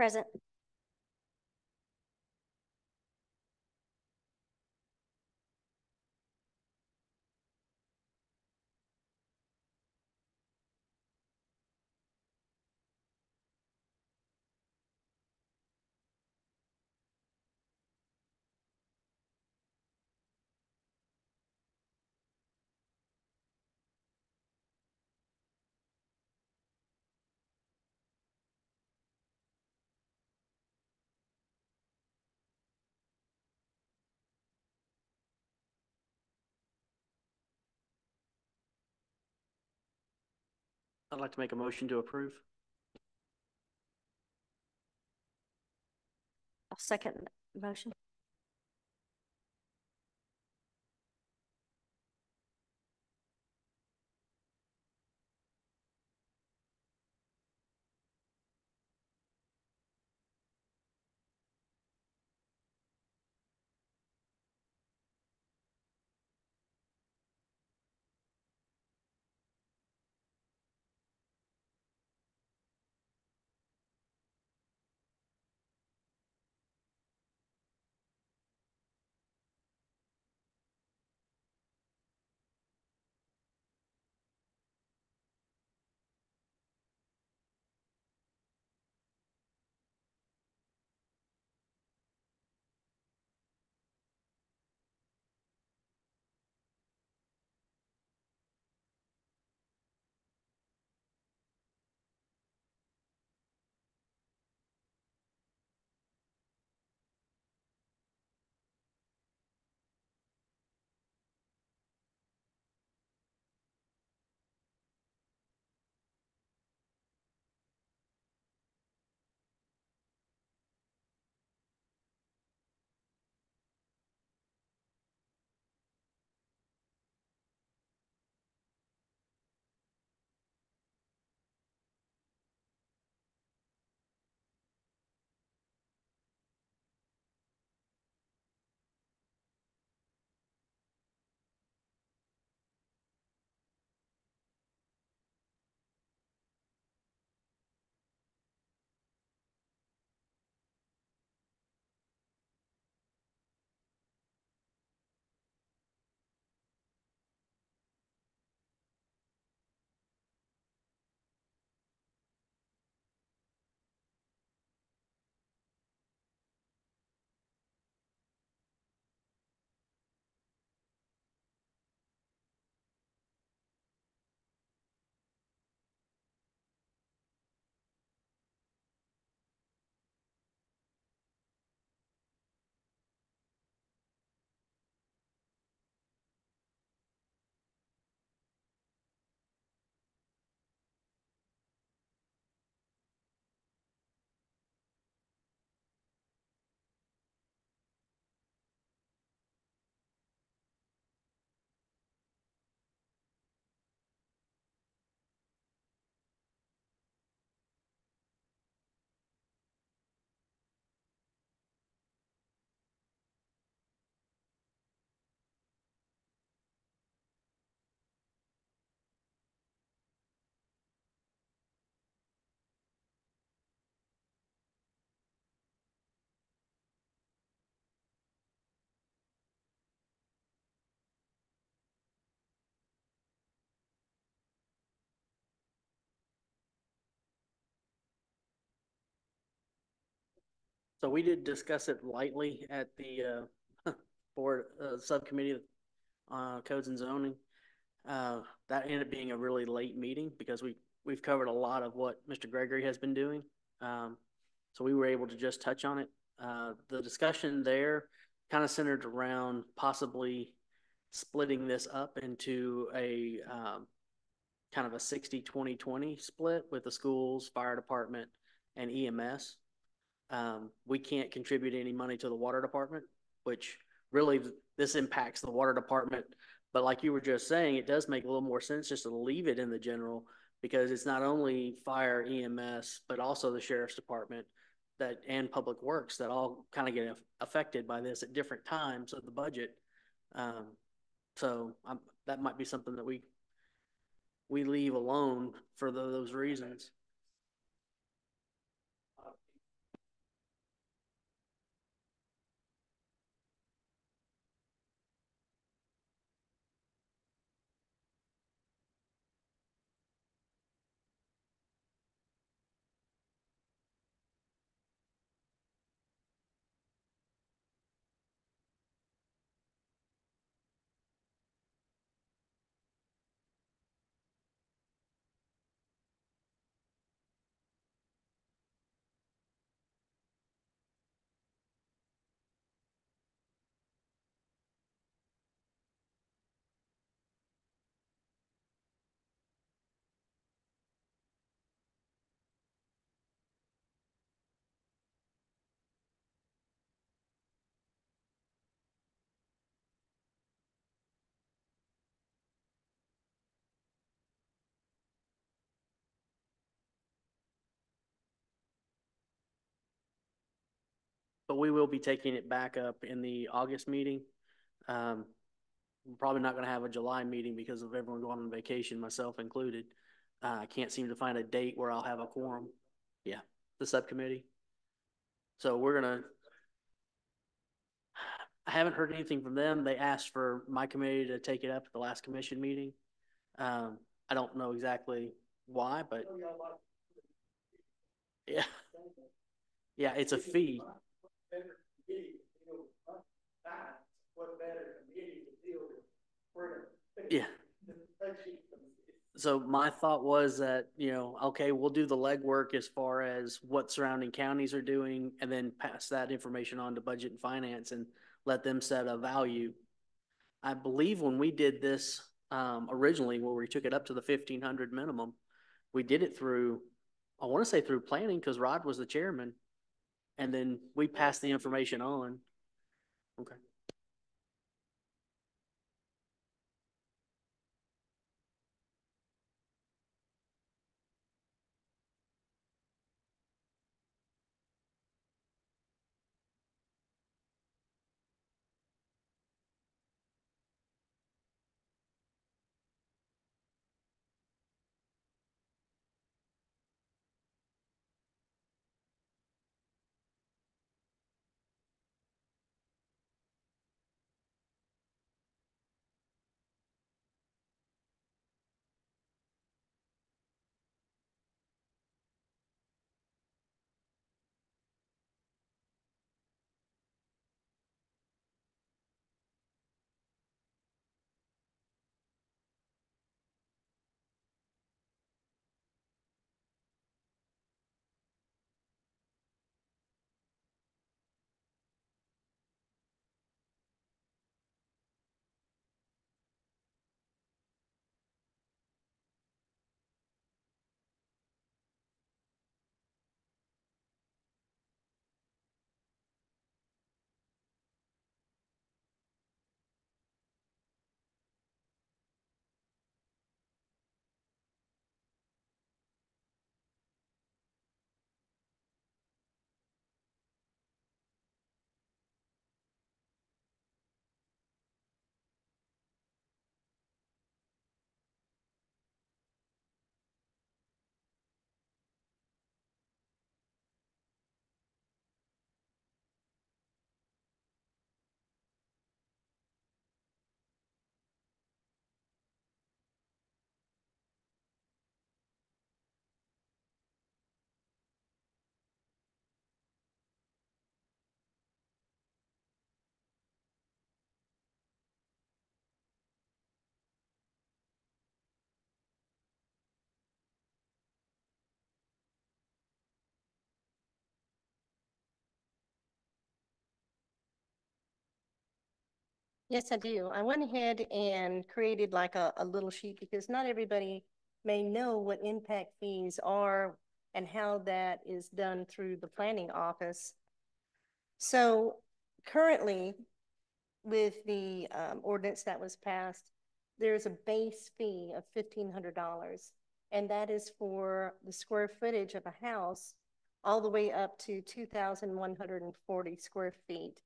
Present. I'd like to make a motion to approve. I'll second motion. So we did discuss it lightly at the uh, board uh, subcommittee uh, codes and zoning. Uh, that ended up being a really late meeting because we we've covered a lot of what Mr. Gregory has been doing. Um, so we were able to just touch on it. Uh, the discussion there kind of centered around possibly splitting this up into a um, kind of a 60 20 20 split with the schools, fire department, and EMS. Um, we can't contribute any money to the water department, which really this impacts the water department. But like you were just saying, it does make a little more sense just to leave it in the general because it's not only fire, EMS, but also the sheriff's department that and public works that all kind of get affected by this at different times of the budget. Um, so I'm, that might be something that we we leave alone for the, those reasons. But we will be taking it back up in the August meeting. Um, we're probably not gonna have a July meeting because of everyone going on vacation, myself included. Uh, I can't seem to find a date where I'll have a quorum. Yeah, the subcommittee. So we're gonna. I haven't heard anything from them. They asked for my committee to take it up at the last commission meeting. Um, I don't know exactly why, but yeah. Yeah, it's a fee. Yeah. So my thought was that, you know, okay, we'll do the legwork as far as what surrounding counties are doing and then pass that information on to budget and finance and let them set a value. I believe when we did this, um, originally, where we took it up to the fifteen hundred minimum, we did it through, I want to say through planning, because Rod was the chairman. And then we pass the information on. Okay. Yes, I do. I went ahead and created like a, a little sheet because not everybody may know what impact fees are and how that is done through the planning office. So currently, with the um, ordinance that was passed, there's a base fee of fifteen hundred dollars. And that is for the square footage of a house all the way up to two thousand one hundred and forty square feet.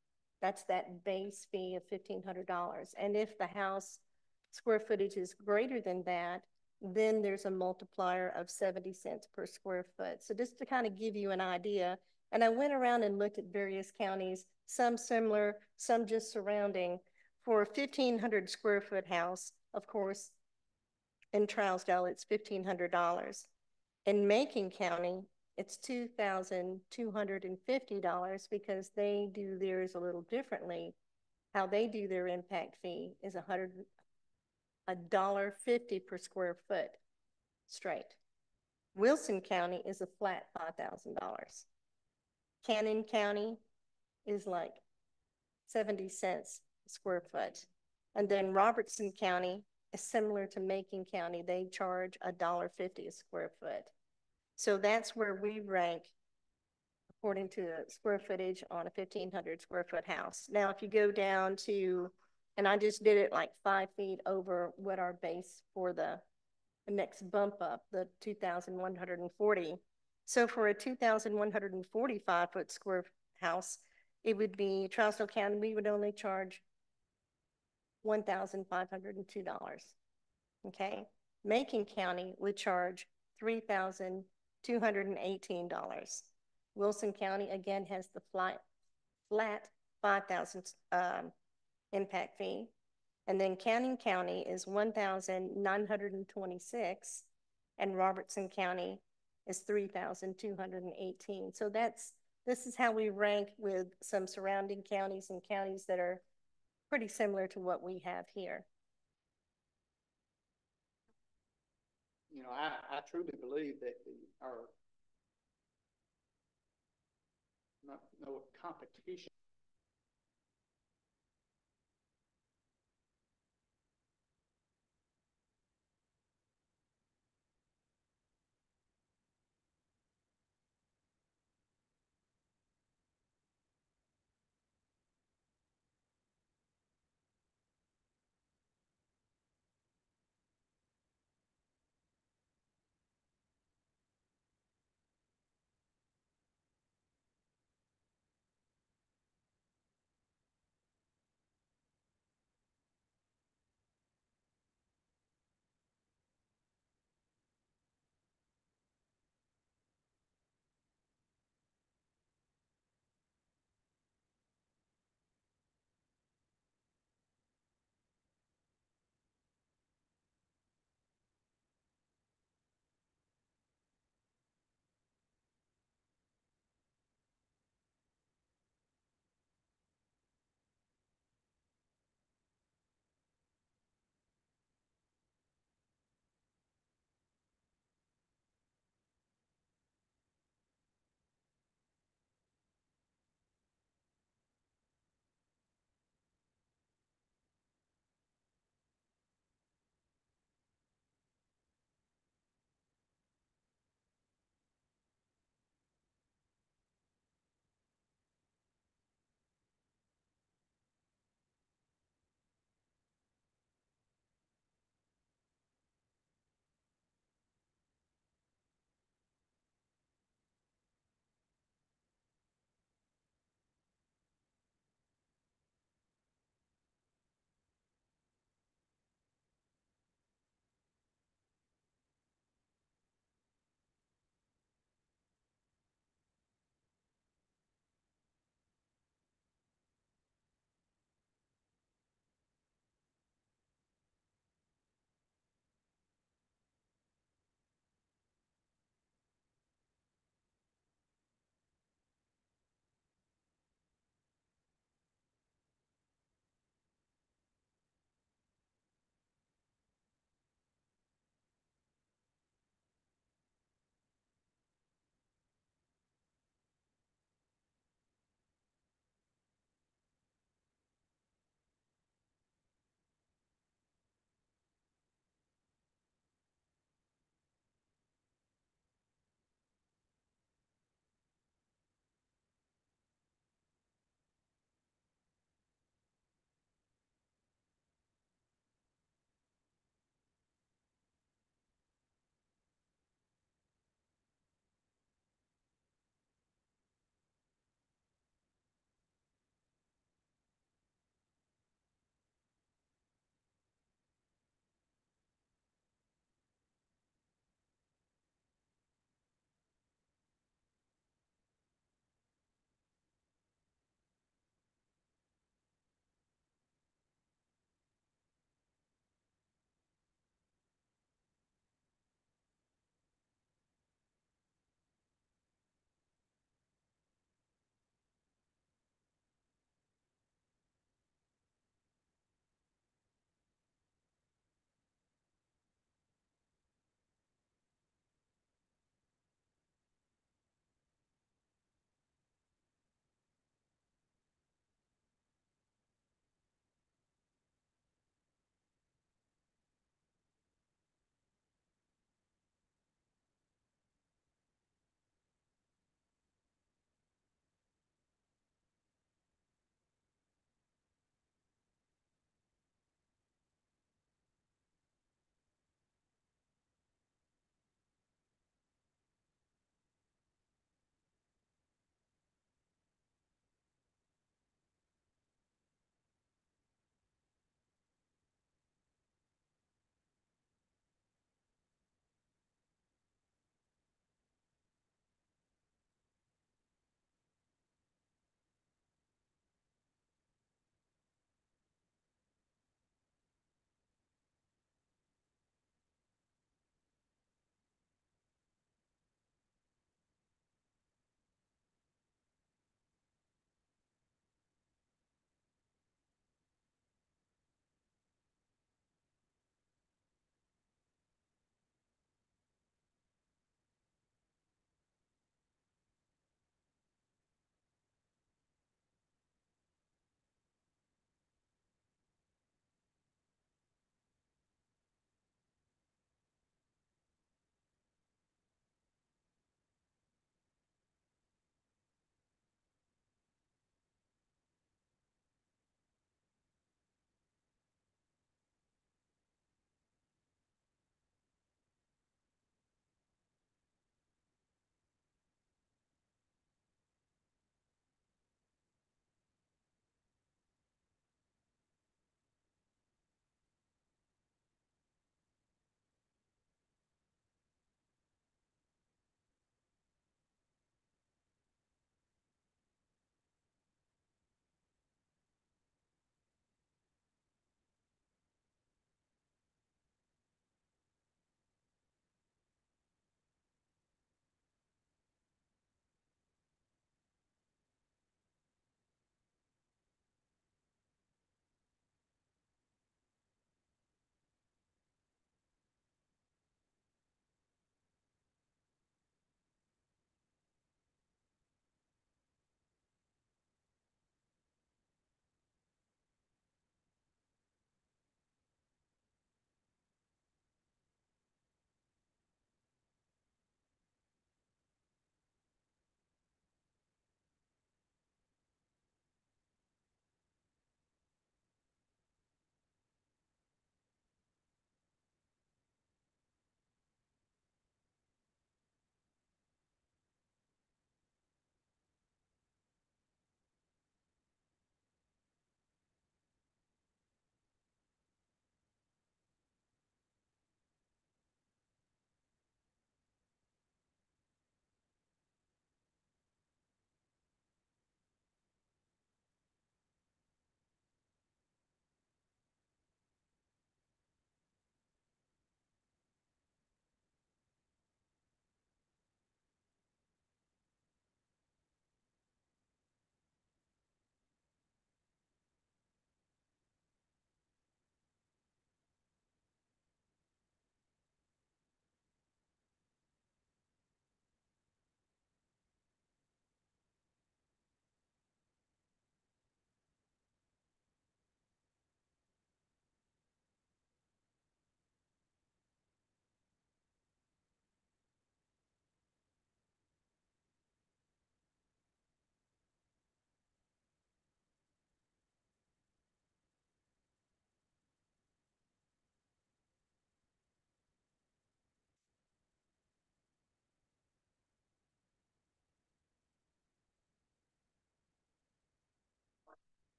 That's that base fee of fifteen hundred dollars. And if the house square footage is greater than that, then there's a multiplier of seventy cents per square foot. So just to kind of give you an idea, and I went around and looked at various counties, some similar, some just surrounding. For a fifteen hundred square foot house, of course, in Trousdale, it's fifteen hundred dollars. In Macon County, it's two thousand two hundred and fifty dollars because they do theirs a little differently. How they do their impact fee is a hundred, a dollar fifty per square foot straight. Wilson County is a flat five thousand dollars. Cannon County is like seventy cents a square foot. And then Robertson County is similar to Macon County. They charge a dollar fifty a square foot. So that's where we rank according to square footage on a fifteen hundred square foot house. Now, if you go down to, and I just did it like five feet over what our base for the the next bump up, the two thousand one hundred and forty. So for a two thousand one hundred and forty-five foot square house, it would be Charleston County, we would only charge one thousand five hundred and two dollars. Okay, Macon County would charge three thousand two hundred and eighteen dollars. Wilson County again has the flat, flat five thousand, um, impact fee. And then Cannon County is one thousand nine hundred and twenty-six, and Robertson County is three thousand two hundred and eighteen. So that's, this is how we rank with some surrounding counties and counties that are pretty similar to what we have here. You know, I, I truly believe that the, our not, no competition.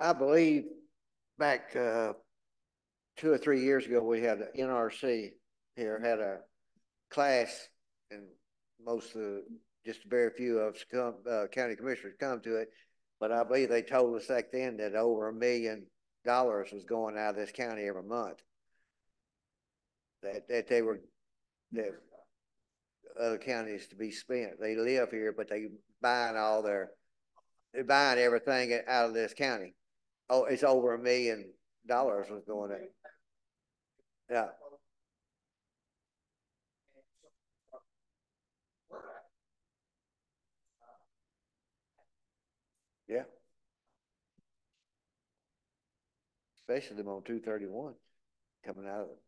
I believe back, uh, two or three years ago, we had a NRC here, had a class and most of, the- just very few of us come, uh, county commissioners come to it. But I believe they told us back then that over a million dollars was going out of this county every month. That, that they were, that other counties to be spent. They live here, but they buying all their, they're buying everything out of this county. Oh, it's over a million dollars was going in. Yeah. Yeah. Especially them on two thirty-one coming out of it.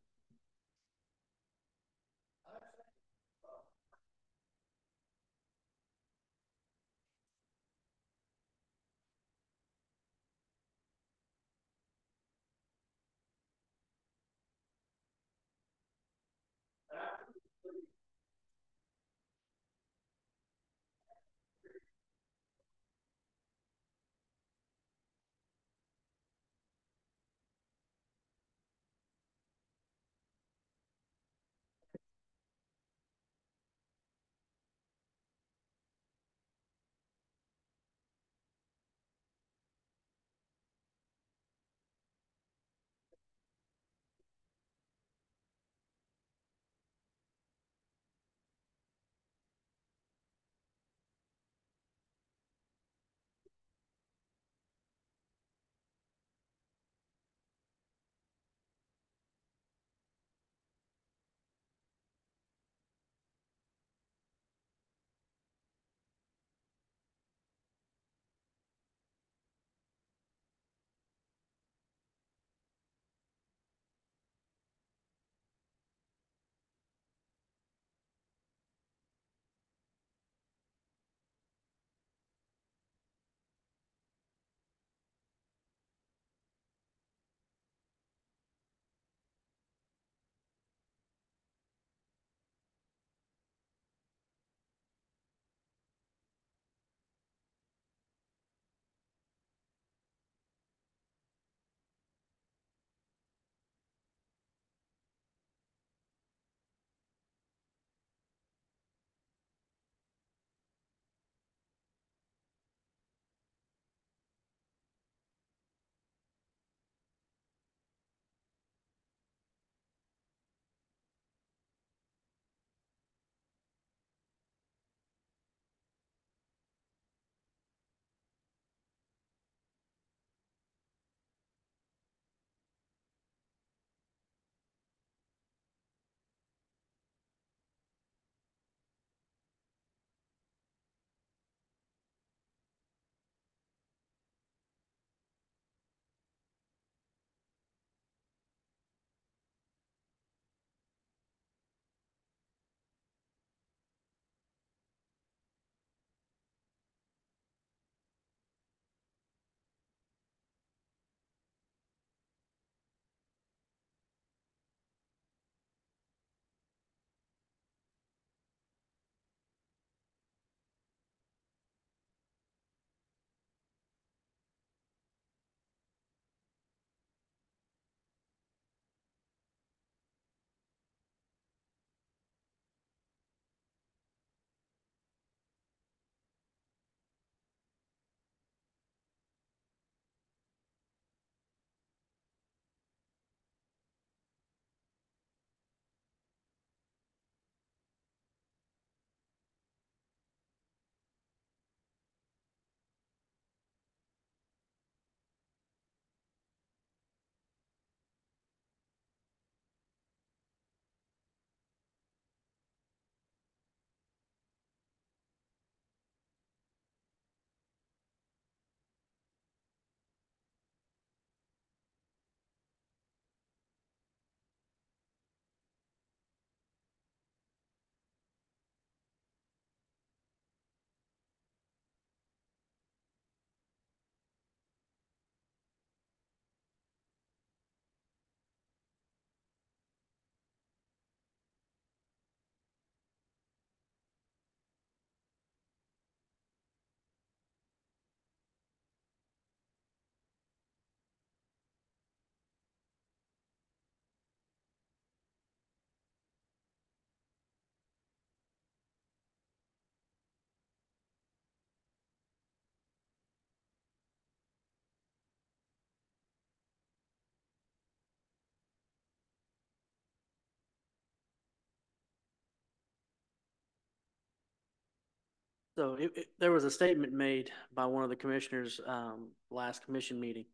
So it, it, there was a statement made by one of the commissioners, um, last commission meeting,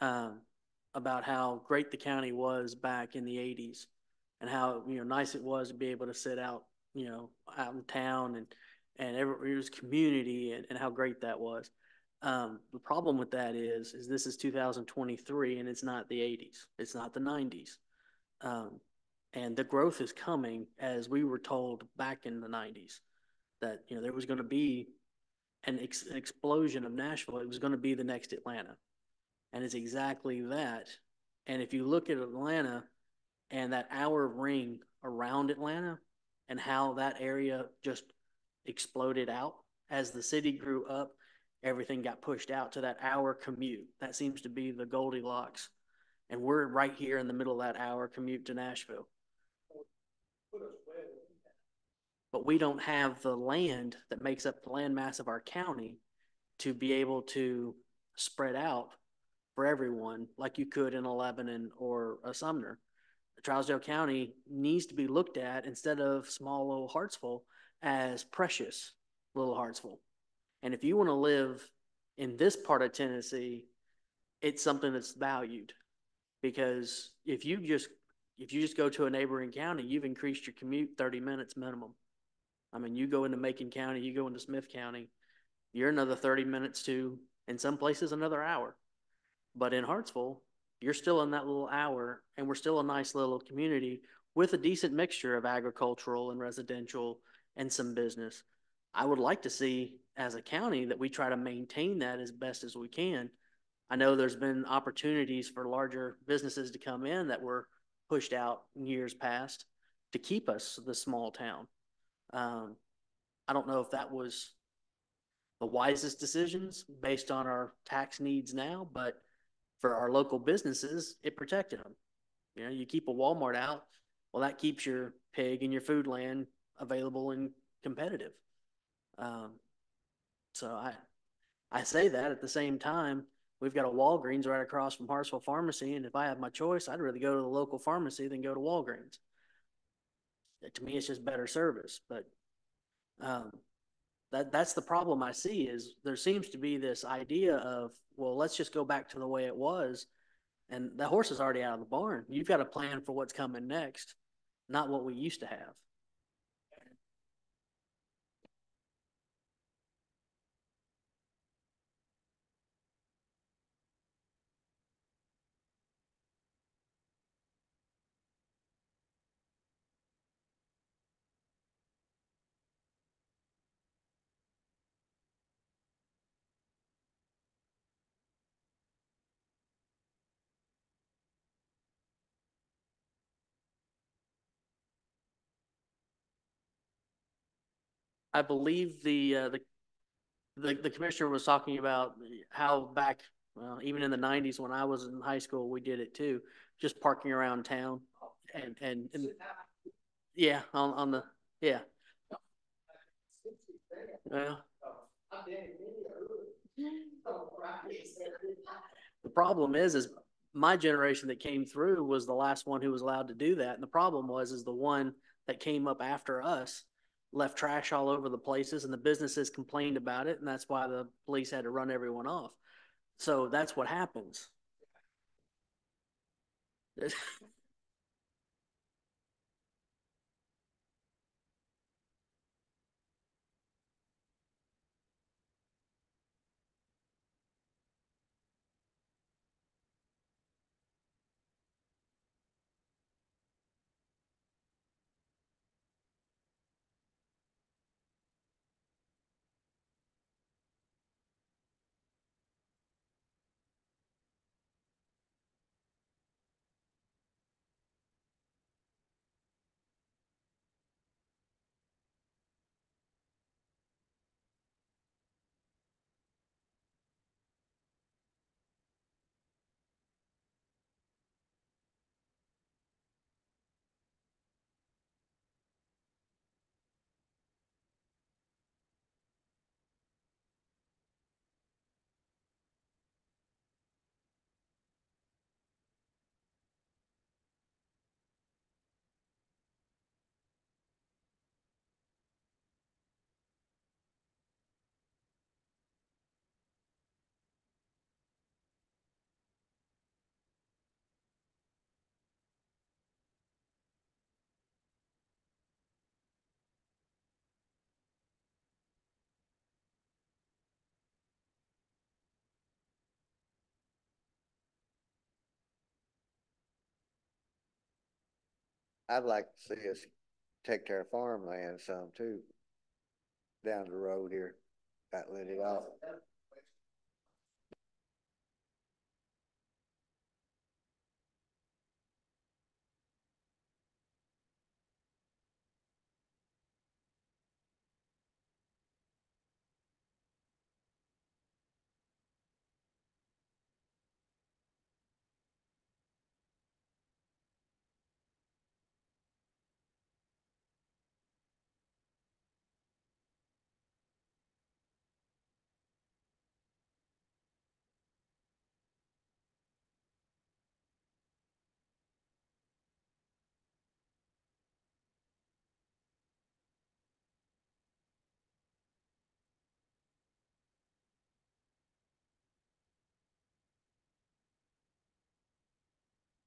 um, about how great the county was back in the eighties and how, you know, nice it was to be able to sit out, you know, out in town and, and every, it was community and, and how great that was. Um, the problem with that is, is this is two thousand twenty-three and it's not the eighties. It's not the nineties. Um, and the growth is coming as we were told back in the nineties that, you know, there was going to be an ex- an explosion of Nashville. It was going to be the next Atlanta. And it's exactly that. And if you look at Atlanta and that hour ring around Atlanta and how that area just exploded out as the city grew up, everything got pushed out to that hour commute. That seems to be the Goldilocks. And we're right here in the middle of that hour commute to Nashville. But we don't have the land that makes up the land mass of our county to be able to spread out for everyone like you could in a Lebanon or a Sumner. Trousdale County needs to be looked at instead of small little Hartsville as precious little Hartsville. And if you want to live in this part of Tennessee, it's something that's valued because if you just if you just go to a neighboring county, you've increased your commute 30 minutes minimum. I mean, you go into Macon County, you go into Smith County, you're another 30 minutes to, in some places, another hour. But in Hartsville, you're still in that little hour, and we're still a nice little community with a decent mixture of agricultural and residential and some business. I would like to see as a county that we try to maintain that as best as we can. I know there's been opportunities for larger businesses to come in that were pushed out in years past to keep us the small town. Um, I don't know if that was the wisest decisions based on our tax needs now, but for our local businesses, it protected them. You know, you keep a Walmart out, well, that keeps your pig and your food land available and competitive. Um, so I, I say that at the same time, we've got a Walgreens right across from Hartsville Pharmacy, and if I have my choice, I'd rather go to the local pharmacy than go to Walgreens. To me, it's just better service, but um, that that's the problem I see is there seems to be this idea of well, let's just go back to the way it was, and the horse is already out of the barn. You've got to plan for what's coming next, not what we used to have. I believe the, uh, the, the, the commissioner was talking about how back, well, even in the nineties when I was in high school, we did it too. Just parking around town and, and, and yeah, on, on the, yeah. Well, the problem is, is my generation that came through was the last one who was allowed to do that. And the problem was, is the one that came up after us left trash all over the places and the businesses complained about it and that's why the police had to run everyone off. So that's what happens I'd like to see us take their farmland some too, down the road here, got let it off.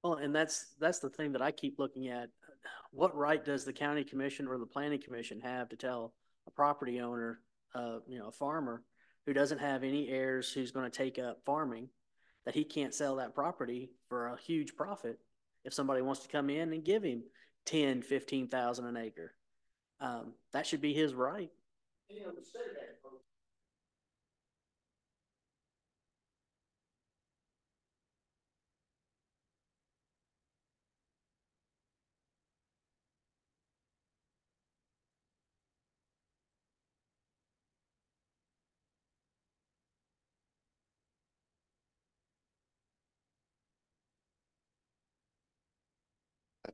Well, and that's, that's the thing that I keep looking at. What right does the county commission or the planning commission have to tell a property owner, uh, you know, a farmer who doesn't have any heirs who's gonna take up farming, that he can't sell that property for a huge profit if somebody wants to come in and give him ten, fifteen thousand an acre? Um, that should be his right.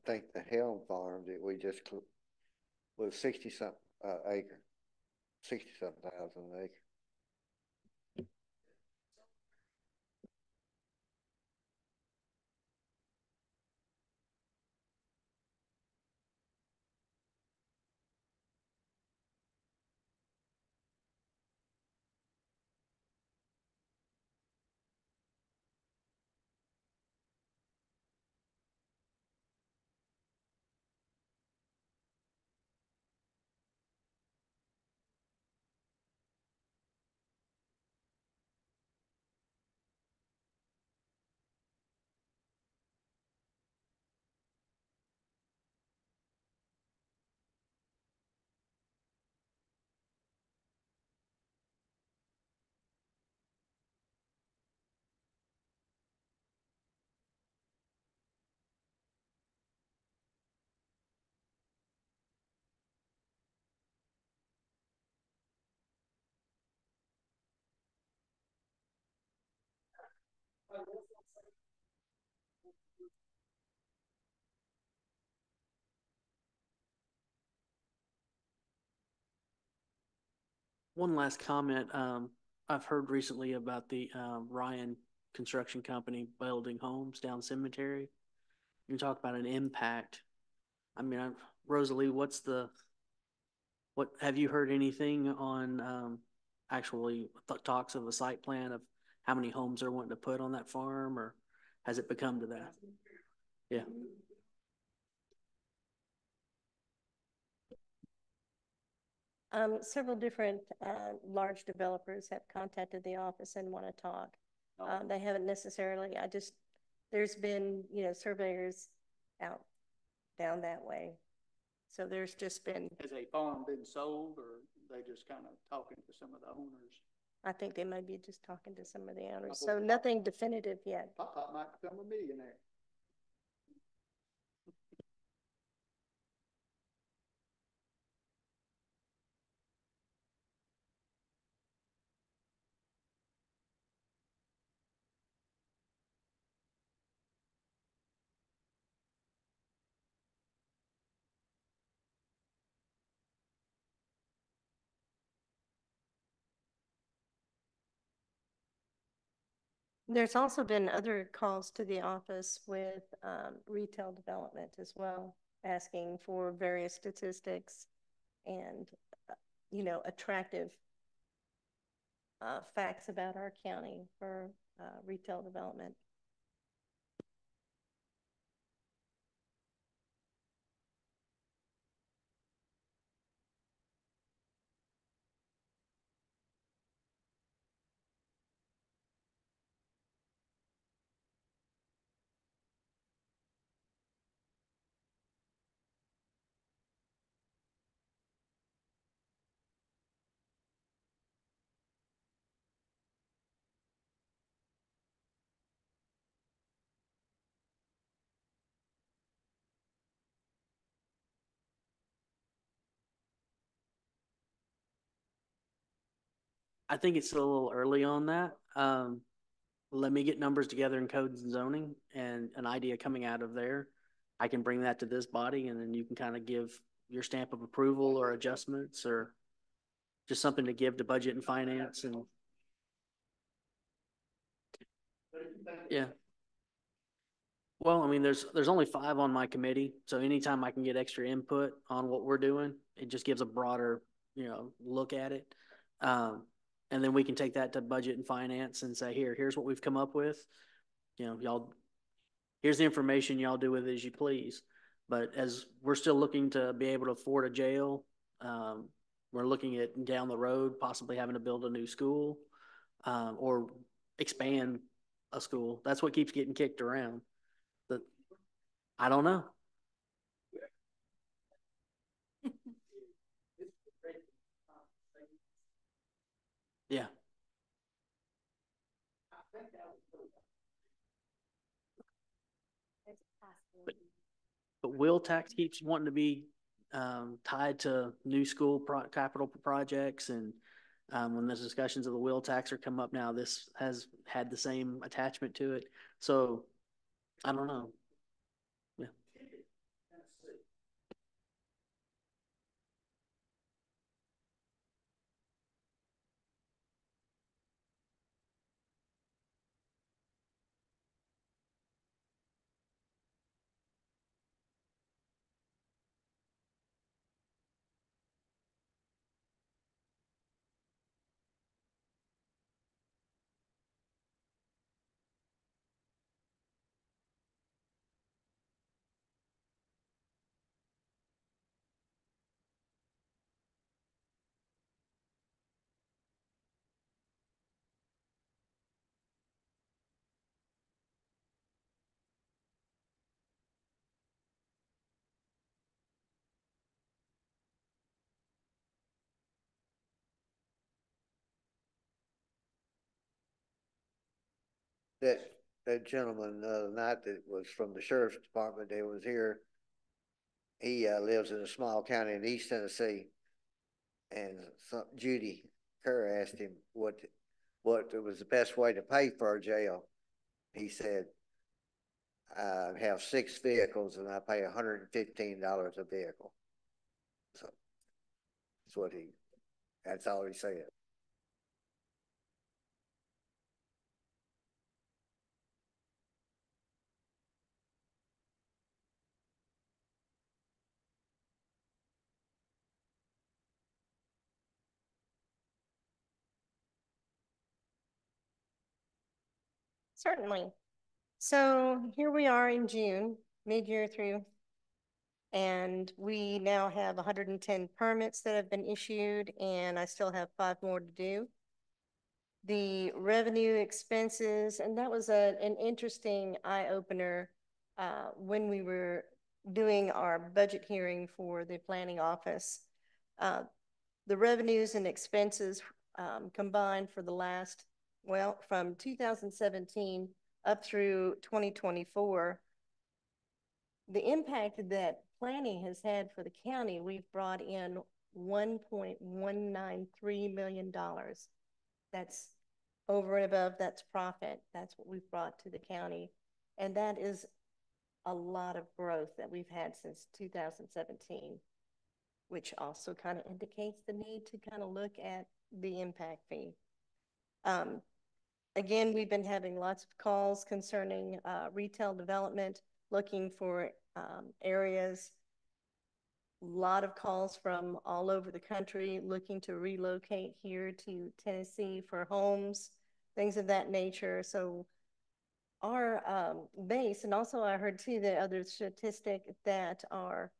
Think the Helm Farm that we just was sixty something, uh, acre, sixty something thousand acre. One last comment, um, I've heard recently about the, um, Ryan Construction Company building homes down Cemetery. You talk about an impact. I mean, I, Rosalie, what's the, what, have you heard anything on, um, actually talks of a site plan of how many homes they're wanting to put on that farm, or has it become to that? Yeah. Um, several different, uh, large developers have contacted the office and want to talk. Oh. Uh, they haven't necessarily, I just, there's been, you know, surveyors out, down that way. So there's just been, Has a farm been sold or they just kind of talking to some of the owners? I think they might be just talking to some of the owners, so nothing definitive yet. Pop Pop might become a millionaire. There's also been other calls to the office with um, retail development as well, asking for various statistics and, uh, you know, attractive uh, facts about our county for uh, retail development. I think it's still a little early on that. Um, let me get numbers together in codes and zoning and an idea coming out of there. I can bring that to this body and then you can kind of give your stamp of approval or adjustments or just something to give to budget and finance and. Yeah. Well, I mean, there's, there's only five on my committee, so anytime I can get extra input on what we're doing, it just gives a broader, you know, look at it. Um, and then we can take that to budget and finance and say, here, here's what we've come up with. You know, y'all, here's the information, y'all do with it as you please. But as we're still looking to be able to afford a jail, um, we're looking at down the road, possibly having to build a new school, um, or expand a school. That's what keeps getting kicked around. The, I don't know. Yeah. But wheel tax keeps wanting to be um, tied to new school pro- capital projects and um, when the discussions of the wheel tax are come up now, this has had the same attachment to it. So I don't know. That, that gentleman, the other night that was from the sheriff's department, that was here. He, uh, lives in a small county in East Tennessee. And some, Judy Kerr asked him what, what was the best way to pay for a jail. He said, I have six vehicles and I pay hundred and fifteen dollars a vehicle. So, that's what he, that's all he said. Certainly. So here we are in June, mid-year through. And we now have hundred and ten permits that have been issued and I still have five more to do. The revenue expenses, and that was a, an interesting eye opener uh, when we were doing our budget hearing for the planning office. Uh, the revenues and expenses um, combined for the last well, from two thousand seventeen up through twenty twenty-four, the impact that planning has had for the county, we've brought in one point one nine three million dollars. That's over and above, that's profit. That's what we've brought to the county. And that is a lot of growth that we've had since two thousand seventeen, which also kind of indicates the need to kind of look at the impact fee. Um, Again, we've been having lots of calls concerning uh, retail development, looking for um, areas. A Lot of calls from all over the country looking to relocate here to Tennessee for homes, things of that nature. So our um, base, and also I heard too the other statistic that our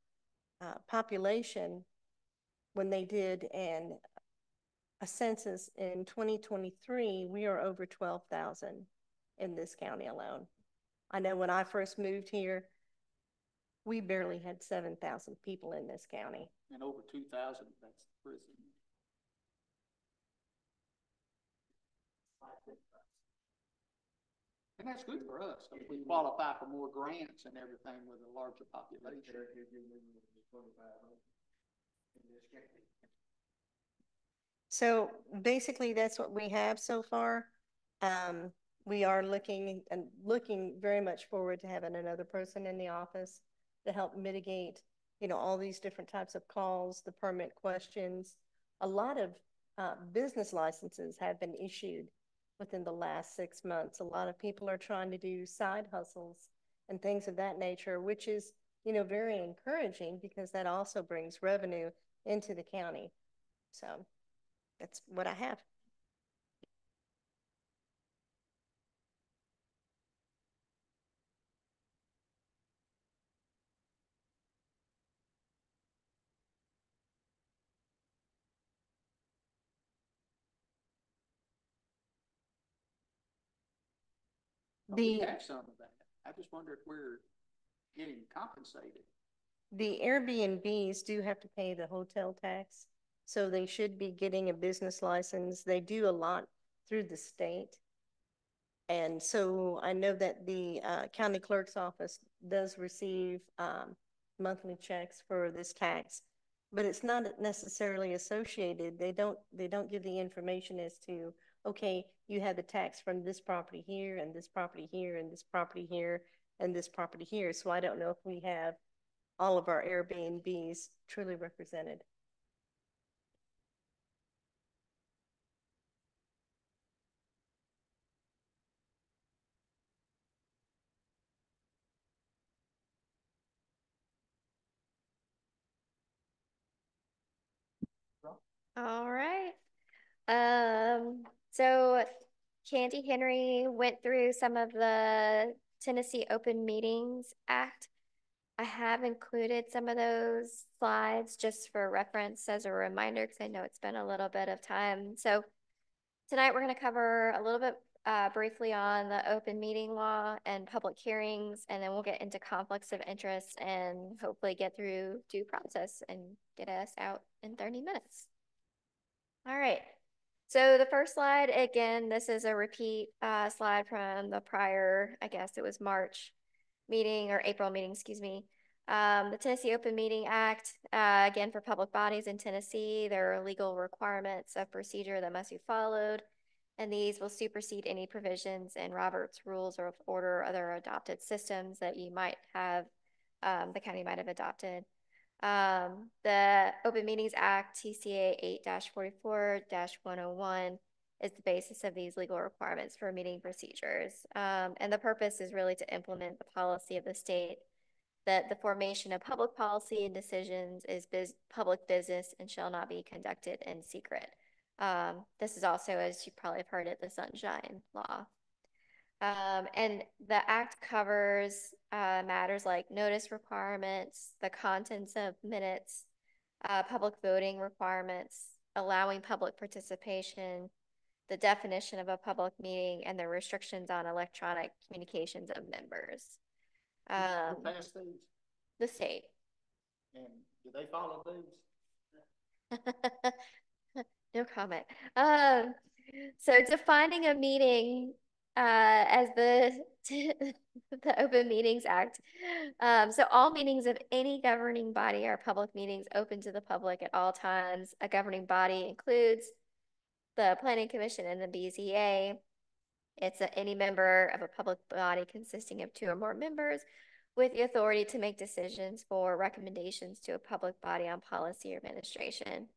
uh, population, when they did an a census in 2023, we are over 12,000 in this county alone. I know when I first moved here, we barely had 7,000 people in this county. And over two thousand, that's the prison. And that's good for us. I mean, We qualify for more grants and everything with a larger population. So basically, that's what we have so far. Um, we are looking and looking very much forward to having another person in the office to help mitigate, you know, all these different types of calls, the permit questions. A lot of uh, business licenses have been issued within the last six months. A lot of people are trying to do side hustles and things of that nature, which is, you know, very encouraging because that also brings revenue into the county. So that's what I have. The, some of that. I just wonder if we're getting compensated. the Airbnbs do have to pay the hotel tax, so they should be getting a business license. They do a lot through the state. And so I know that the uh, county clerk's office does receive um, monthly checks for this tax, but it's not necessarily associated. They don't, they don't give the information as to, okay, you have the tax from this property here and this property here and this property here and this property here. So I don't know if we have all of our Airbnbs truly represented. All right. Um, so Candy Henry went through some of the Tennessee Open Meetings Act. I have included some of those slides just for reference as a reminder because I know it's been a little bit of time. So tonight we're going to cover a little bit uh, briefly on the open meeting law and public hearings, and then we'll get into conflicts of interest and hopefully get through due process and get us out in 30 minutes. All right. So the first slide, again, this is a repeat uh, slide from the prior, I guess it was March meeting or April meeting, excuse me. Um, the Tennessee Open Meeting Act, uh, again, for public bodies in Tennessee, there are legal requirements of procedure that must be followed, and these will supersede any provisions in Robert's Rules of Order or other adopted systems that you might have, um, the county might have adopted. Um, the Open Meetings Act, TCA 8-44-101, is the basis of these legal requirements for meeting procedures. Um, and the purpose is really to implement the policy of the state that the formation of public policy and decisions is biz public business and shall not be conducted in secret. Um, this is also, as you probably have heard it, the Sunshine Law. Um, and the act covers uh, matters like notice requirements, the contents of minutes, uh, public voting requirements, allowing public participation, the definition of a public meeting, and the restrictions on electronic communications of members. Um, Who passed these? the state. And do they follow these? no comment. Um, so defining a meeting uh, as the the Open Meetings Act. Um, so all meetings of any governing body are public meetings open to the public at all times. A governing body includes the Planning Commission and the BZA. It's a, any member of a public body consisting of two or more members with the authority to make decisions for recommendations to a public body on policy or administration.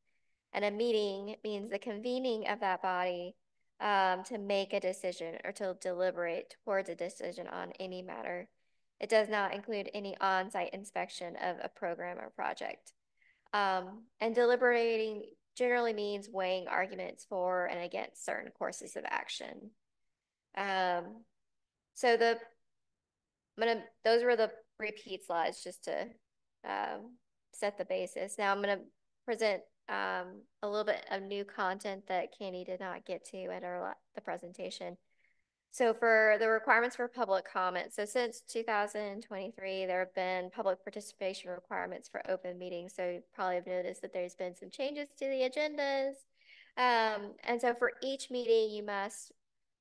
And a meeting means the convening of that body um, to make a decision or to deliberate towards a decision on any matter. It does not include any on-site inspection of a program or project. Um, and deliberating generally means weighing arguments for and against certain courses of action. Um, so the, I'm gonna, those were the repeat slides just to um, set the basis. Now I'm gonna present um, a little bit of new content that Candy did not get to at our the presentation. So for the requirements for public comment, so since 2023, there have been public participation requirements for open meetings. So you probably have noticed that there's been some changes to the agendas. Um, and so for each meeting, you must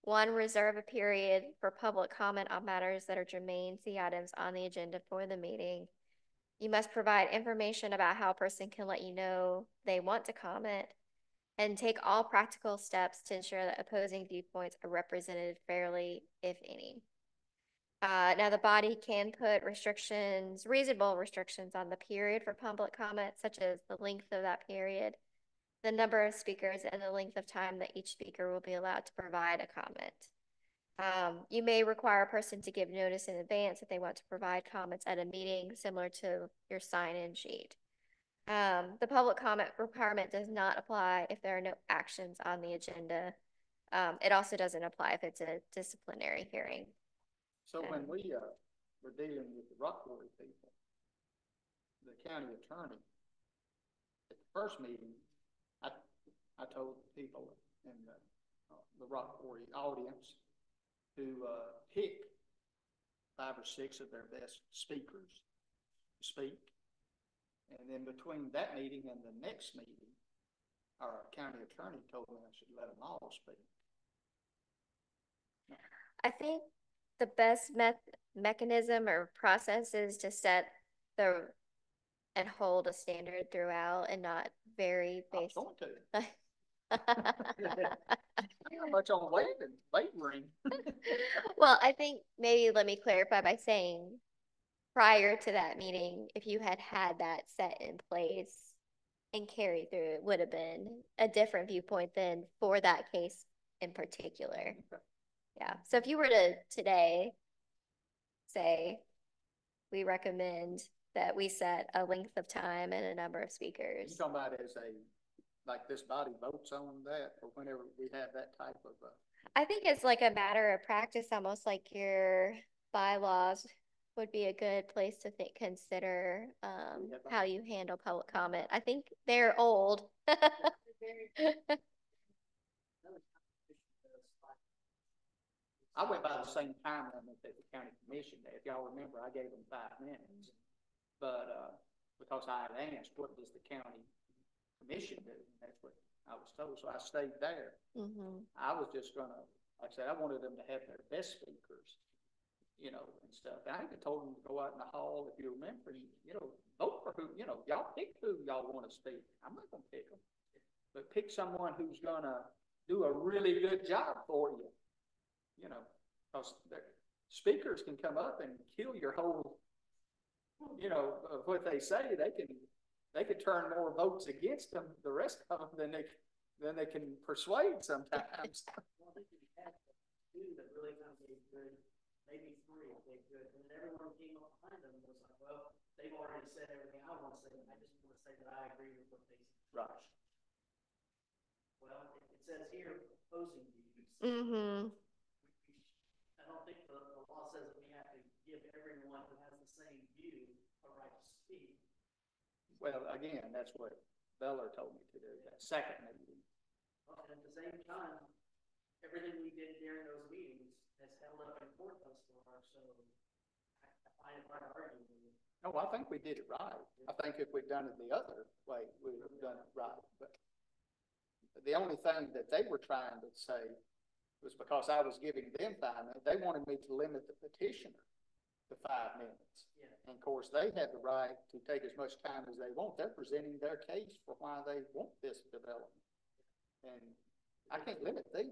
one, reserve a period for public comment on matters that are germane to the items on the agenda for the meeting. You must provide information about how a person can let you know they want to comment. and take all practical steps to ensure that opposing viewpoints are represented fairly, if any. Uh, now the body can put restrictions, reasonable restrictions on the period for public comment, such as the length of that period, the number of speakers, and the length of time that each speaker will be allowed to provide a comment. Um, you may require a person to give notice in advance if they want to provide comments at a meeting, similar to your sign-in sheet. Um, the public comment requirement does not apply if there are no actions on the agenda. Um, it also doesn't apply if it's a disciplinary hearing. So when we, uh, were dealing with the rock quarry people, the county attorney, at the first meeting, I, I told people in the, uh, the audience to, uh, pick five or six of their best speakers to speak. And then between that meeting and the next meeting, our county attorney told me I should let them all speak. I think the best meth- mechanism or process is to set the and hold a standard throughout and not vary I was based. going to. How much on waiting, waiting ring? Well, I think maybe let me clarify by saying prior to that meeting, if you had had that set in place and carried through, it would have been a different viewpoint than for that case in particular. Yeah, so if you were to today say, we recommend that we set a length of time and a number of You speakers. talking about as a, like this body votes on that, or whenever we have that type of, uh, I think it's like a matter of practice, almost like your bylaws would be a good place to think, consider, um, have how you handle public comment. I think they're old. I went by the same time limit that the county commission did. If y'all remember, I gave them five minutes. But, uh, because I had asked, what does the county commission do? That's what I was told, so I stayed there. Mhm. I was just gonna, like I said, I wanted them to have their best speakers, you know, and stuff. And I even told them to go out in the hall, if you remember, and, you know, vote for who, you know, y'all pick who y'all wanna speak. I'm not gonna pick them. But pick someone who's gonna do a really good job for you. You know, cause speakers can come up and kill your whole, you know, what they say. They can, they could turn more votes against them, the rest of them, than they, than they can persuade sometimes. Well, I think we had two that really kind of gave good, maybe three that gave good, and then everyone came up behind them and was like, well, they've already said everything I want to say, I just want to say that I agree with what they said. Right. Well, it, it says here opposing views. Mhm. We- we sh- I don't think the, the law says that we have to give everyone who has the same view a right to speak. Well, again, that's what Beller told me to do, that second meeting. Well, and at the same time, everything we did during those meetings has held up in court thus far, so I, I find it hard to argue with you. No, I think we did it right. I think if we'd done it the other way, we would have done it right, but the only thing that they were trying to say was because I was giving them five minutes, they wanted me to limit the petitioner to five minutes. Yeah. And of course, they have the right to take as much time as they want. They're presenting their case for why they want this development. And I can't limit them.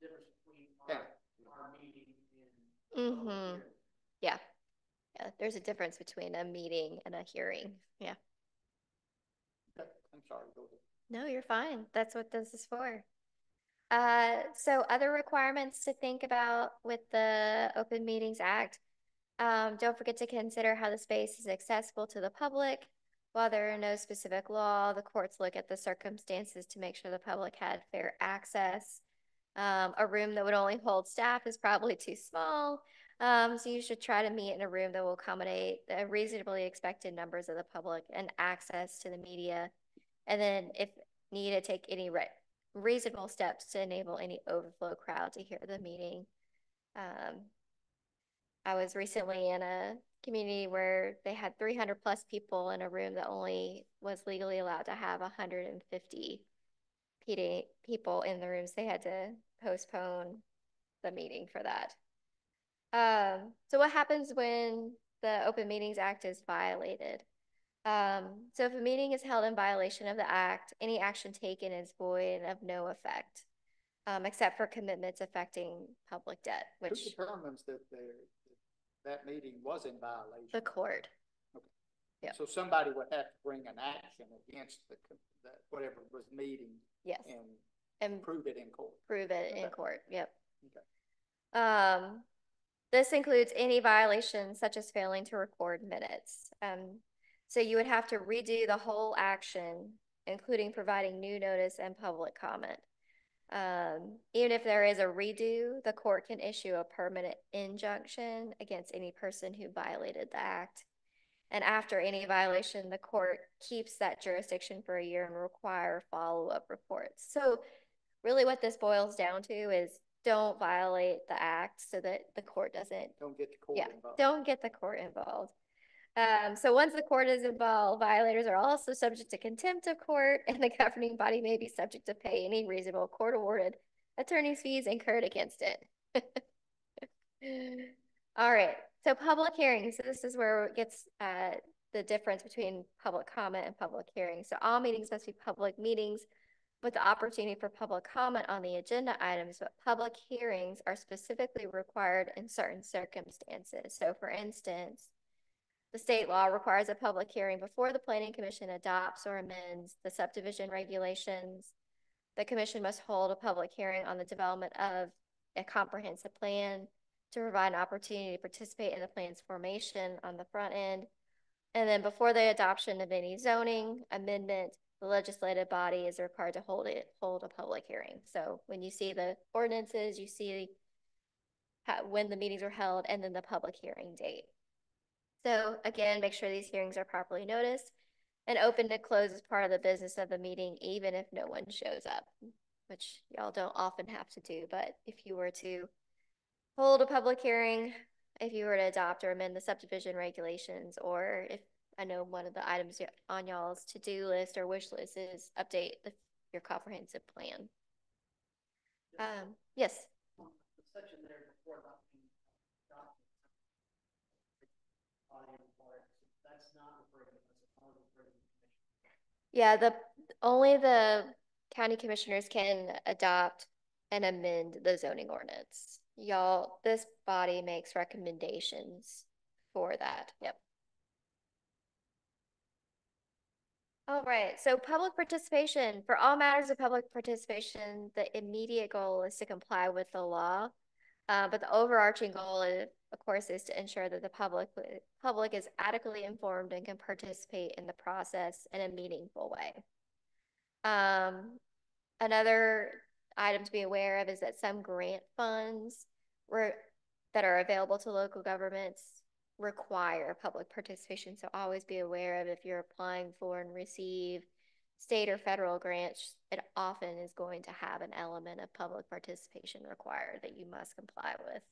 Difference between Yeah. our, our meeting and. public Mhm. Yeah. Yeah, there's a difference between a meeting and a hearing. Yeah. I'm sorry, go ahead. No, you're fine. That's what this is for. Uh, so other requirements to think about with the Open Meetings Act. Um, don't forget to consider how the space is accessible to the public. While there are no specific law, the courts look at the circumstances to make sure the public had fair access. Um, a room that would only hold staff is probably too small. Um, so you should try to meet in a room that will accommodate the reasonably expected numbers of the public and access to the media. And then if needed, take any re- reasonable steps to enable any overflow crowd to hear the meeting. Um, I was recently in a community where they had three hundred plus people in a room that only was legally allowed to have hundred and fifty PD people in the rooms. They had to postpone the meeting for that. Um, so what happens when the Open Meetings Act is violated? Um, so if a meeting is held in violation of the act, any action taken is void and of no effect, um, except for commitments affecting public debt, Who which determines that the, that meeting was in violation? the court, Okay. yeah. So somebody would have to bring an action against the, the, whatever was meeting yes, and and prove it in court. prove it in court, yep. Okay. Um, this includes any violations such as failing to record minutes. Um, so you would have to redo the whole action, including providing new notice and public comment. Um, even if there is a redo, the court can issue a permanent injunction against any person who violated the act. And after any violation, the court keeps that jurisdiction for a year and require follow-up reports. So really what this boils down to is don't violate the act so that the court doesn't, Don't get the court yeah, involved. don't get the court involved. Um, so once the court is involved, violators are also subject to contempt of court and the governing body may be subject to pay any reasonable court awarded attorney's fees incurred against it. All right, so public hearings, so this is where it gets, uh, the difference between public comment and public hearing. So all meetings must be public meetings with the opportunity for public comment on the agenda items, but public hearings are specifically required in certain circumstances. So for instance, the state law requires a public hearing before the planning commission adopts or amends the subdivision regulations. The commission must hold a public hearing on the development of a comprehensive plan to provide an opportunity to participate in the plan's formation on the front end. And then before the adoption of any zoning amendment, the legislative body is required to hold it, hold a public hearing. So when you see the ordinances, you see how, when the meetings were held and then the public hearing date. So again, make sure these hearings are properly noticed and open to close as part of the business of the meeting, even if no one shows up, which y'all don't often have to do, but if you were to hold a public hearing, if you were to adopt or amend the subdivision regulations, or if, I know one of the items on y'all's to-do list or wish list is update the, your comprehensive plan. Um, yes, The section there before adopting documents. Audio part, that's not referring to, that's only referring to the commission. Yeah, the, only the county commissioners can adopt and amend the zoning ordinance. Y'all, this body makes recommendations for that, yep. All right, so public participation, for all matters of public participation, the immediate goal is to comply with the law. Uh, but the overarching goal is, of course, is to ensure that the public, public is adequately informed and can participate in the process in a meaningful way. Um, another item to be aware of is that some grant funds were, that are available to local governments require public participation. So always be aware of if you're applying for and receive state or federal grants, it often is going to have an element of public participation required that you must comply with.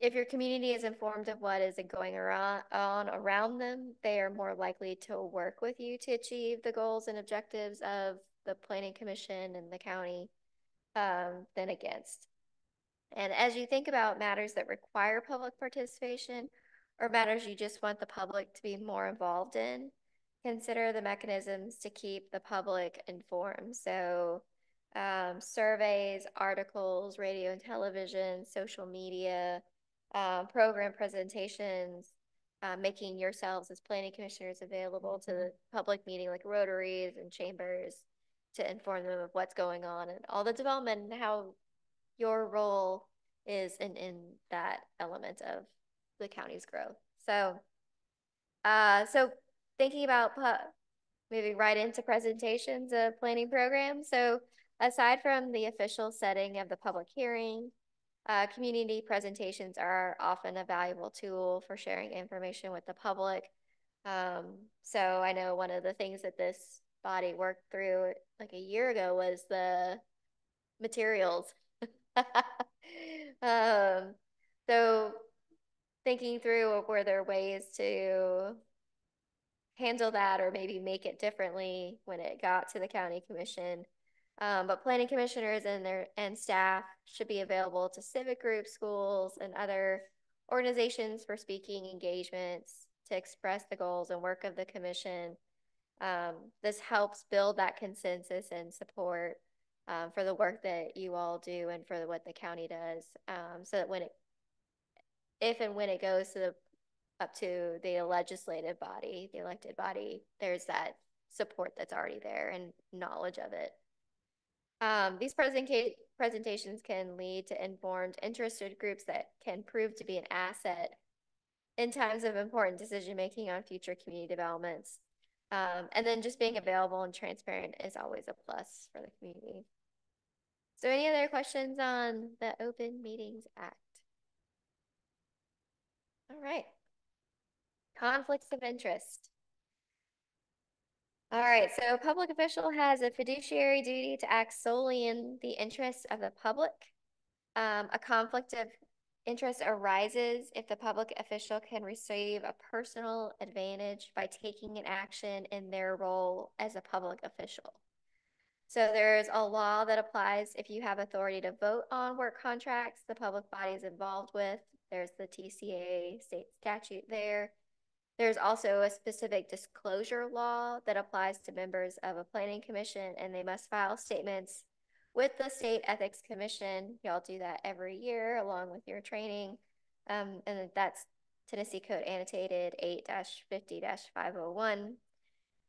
If your community is informed of what is going around, on around them, they are more likely to work with you to achieve the goals and objectives of the planning commission and the county um, than against. And as you think about matters that require public participation or matters you just want the public to be more involved in, consider the mechanisms to keep the public informed. So um, surveys, articles, radio and television, social media, uh, program presentations, uh, making yourselves as planning commissioners available to the public meeting like rotaries and chambers to inform them of what's going on and all the development and how your role is in, in that element of the county's growth. So, uh, so thinking about moving right into presentations of planning programs. So aside from the official setting of the public hearing, uh, community presentations are often a valuable tool for sharing information with the public. Um, so I know one of the things that this body worked through like a year ago was the materials. um, so thinking through were there ways to handle that or maybe make it differently when it got to the county commission. Um, but planning commissioners and their and staff should be available to civic groups, schools, and other organizations for speaking engagements to express the goals and work of the commission. Um, this helps build that consensus and support um, for the work that you all do and for what the county does. Um, so that when it, if and when it goes to the, up to the legislative body, the elected body, there's that support that's already there and knowledge of it. Um, these presenta- presentations can lead to informed, interested groups that can prove to be an asset in times of important decision making on future community developments. Um, and then just being available and transparent is always a plus for the community. So any other questions on the Open Meetings Act? All right. Conflicts of interest. All right, so a public official has a fiduciary duty to act solely in the interests of the public. Um, a conflict of interest arises if the public official can receive a personal advantage by taking an action in their role as a public official. So there's a law that applies if you have authority to vote on work contracts the public body is involved with. There's the TCA state statute there. There's also a specific disclosure law that applies to members of a planning commission and they must file statements with the state ethics commission. Y'all do that every year along with your training. Um, and that's Tennessee Code annotated 8-50-501.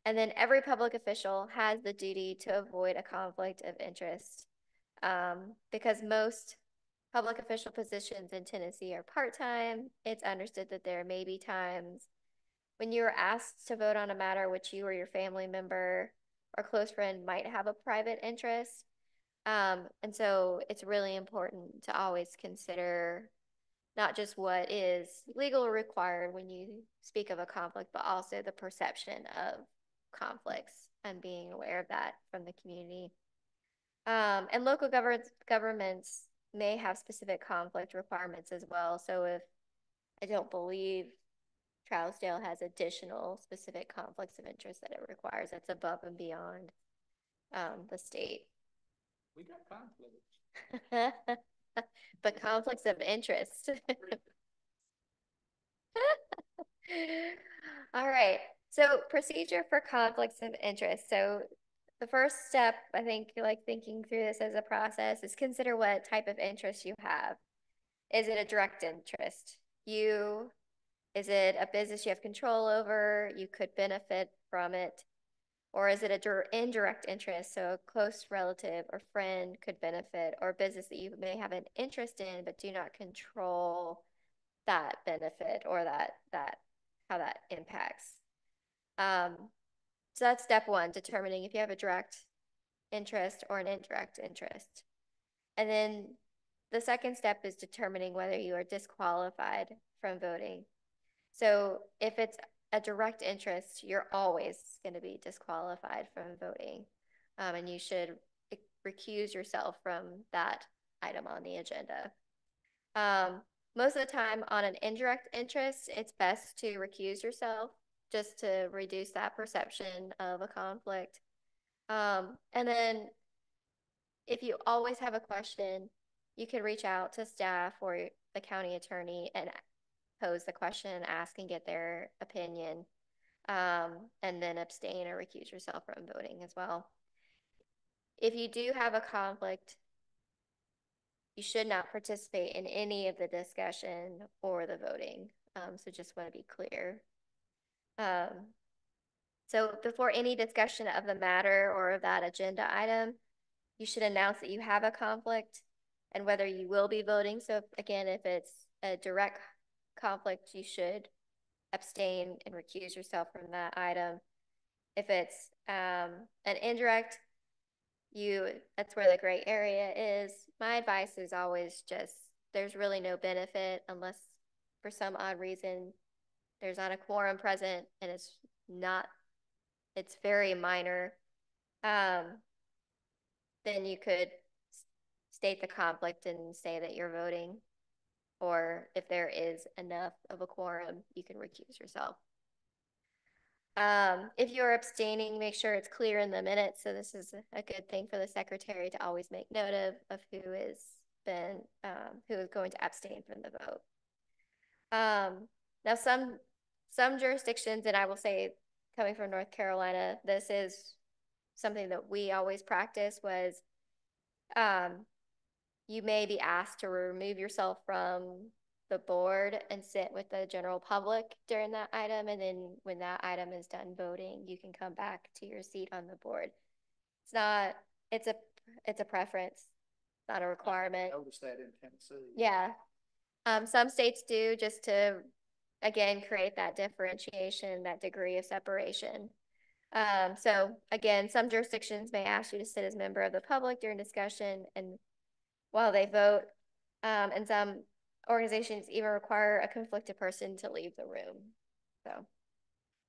And then every public official has the duty to avoid a conflict of interest um, because most public official positions in Tennessee are part-time. It's understood that there may be times when you are asked to vote on a matter which you or your family member or close friend might have a private interest. Um, and so it's really important to always consider not just what is legal required when you speak of a conflict, but also the perception of conflicts and being aware of that from the community. Um, and local governments governments may have specific conflict requirements as well. So if I don't believe Trousdale has additional specific conflicts of interest that it requires. That's above and beyond um, the state. We got conflicts. but conflicts of interest. All right. So procedure for conflicts of interest. So the first step, I think, like thinking through this as a process is consider what type of interest you have. Is it a direct interest? You is it a business you have control over? You could benefit from it. Or is it a indirect interest? So a close relative or friend could benefit, or a business that you may have an interest in but do not control that benefit or that that how that impacts. Um, so that's step one, determining if you have a direct interest or an indirect interest. And then the second step is determining whether you are disqualified from voting. So if it's a direct interest, you're always going to be disqualified from voting. Um, and you should recuse yourself from that item on the agenda. Um, most of the time on an indirect interest, it's best to recuse yourself just to reduce that perception of a conflict. Um, and then if you always have a question, you can reach out to staff or the county attorney and pose the question, ask and get their opinion, um, and then abstain or recuse yourself from voting as well. If you do have a conflict, you should not participate in any of the discussion or the voting. Um, so just want to be clear. Um, so before any discussion of the matter or of that agenda item, you should announce that you have a conflict and whether you will be voting. So again, if it's a direct conflict, you should abstain and recuse yourself from that item. If it's um, an indirect, you that's where the gray area is. My advice is always just there's really no benefit unless for some odd reason there's not a quorum present and it's not it's very minor. Um, then you could state the conflict and say that you're voting or if there is enough of a quorum, you can recuse yourself. Um, if you're abstaining, make sure it's clear in the minutes. So this is a good thing for the secretary to always make note of, of who is been, um, who is going to abstain from the vote. Um, now some some jurisdictions, and I will say, coming from North Carolina, this is something that we always practice was, um, you may be asked to remove yourself from the board and sit with the general public during that item, and then when that item is done voting, you can come back to your seat on the board. It's not, it's a, it's a preference, not a requirement. Noticed that in Tennessee. Yeah. Um, some states do just to, again, create that differentiation, that degree of separation. Um, so again, some jurisdictions may ask you to sit as member of the public during discussion and while they vote. Um, and some organizations even require a conflicted person to leave the room. So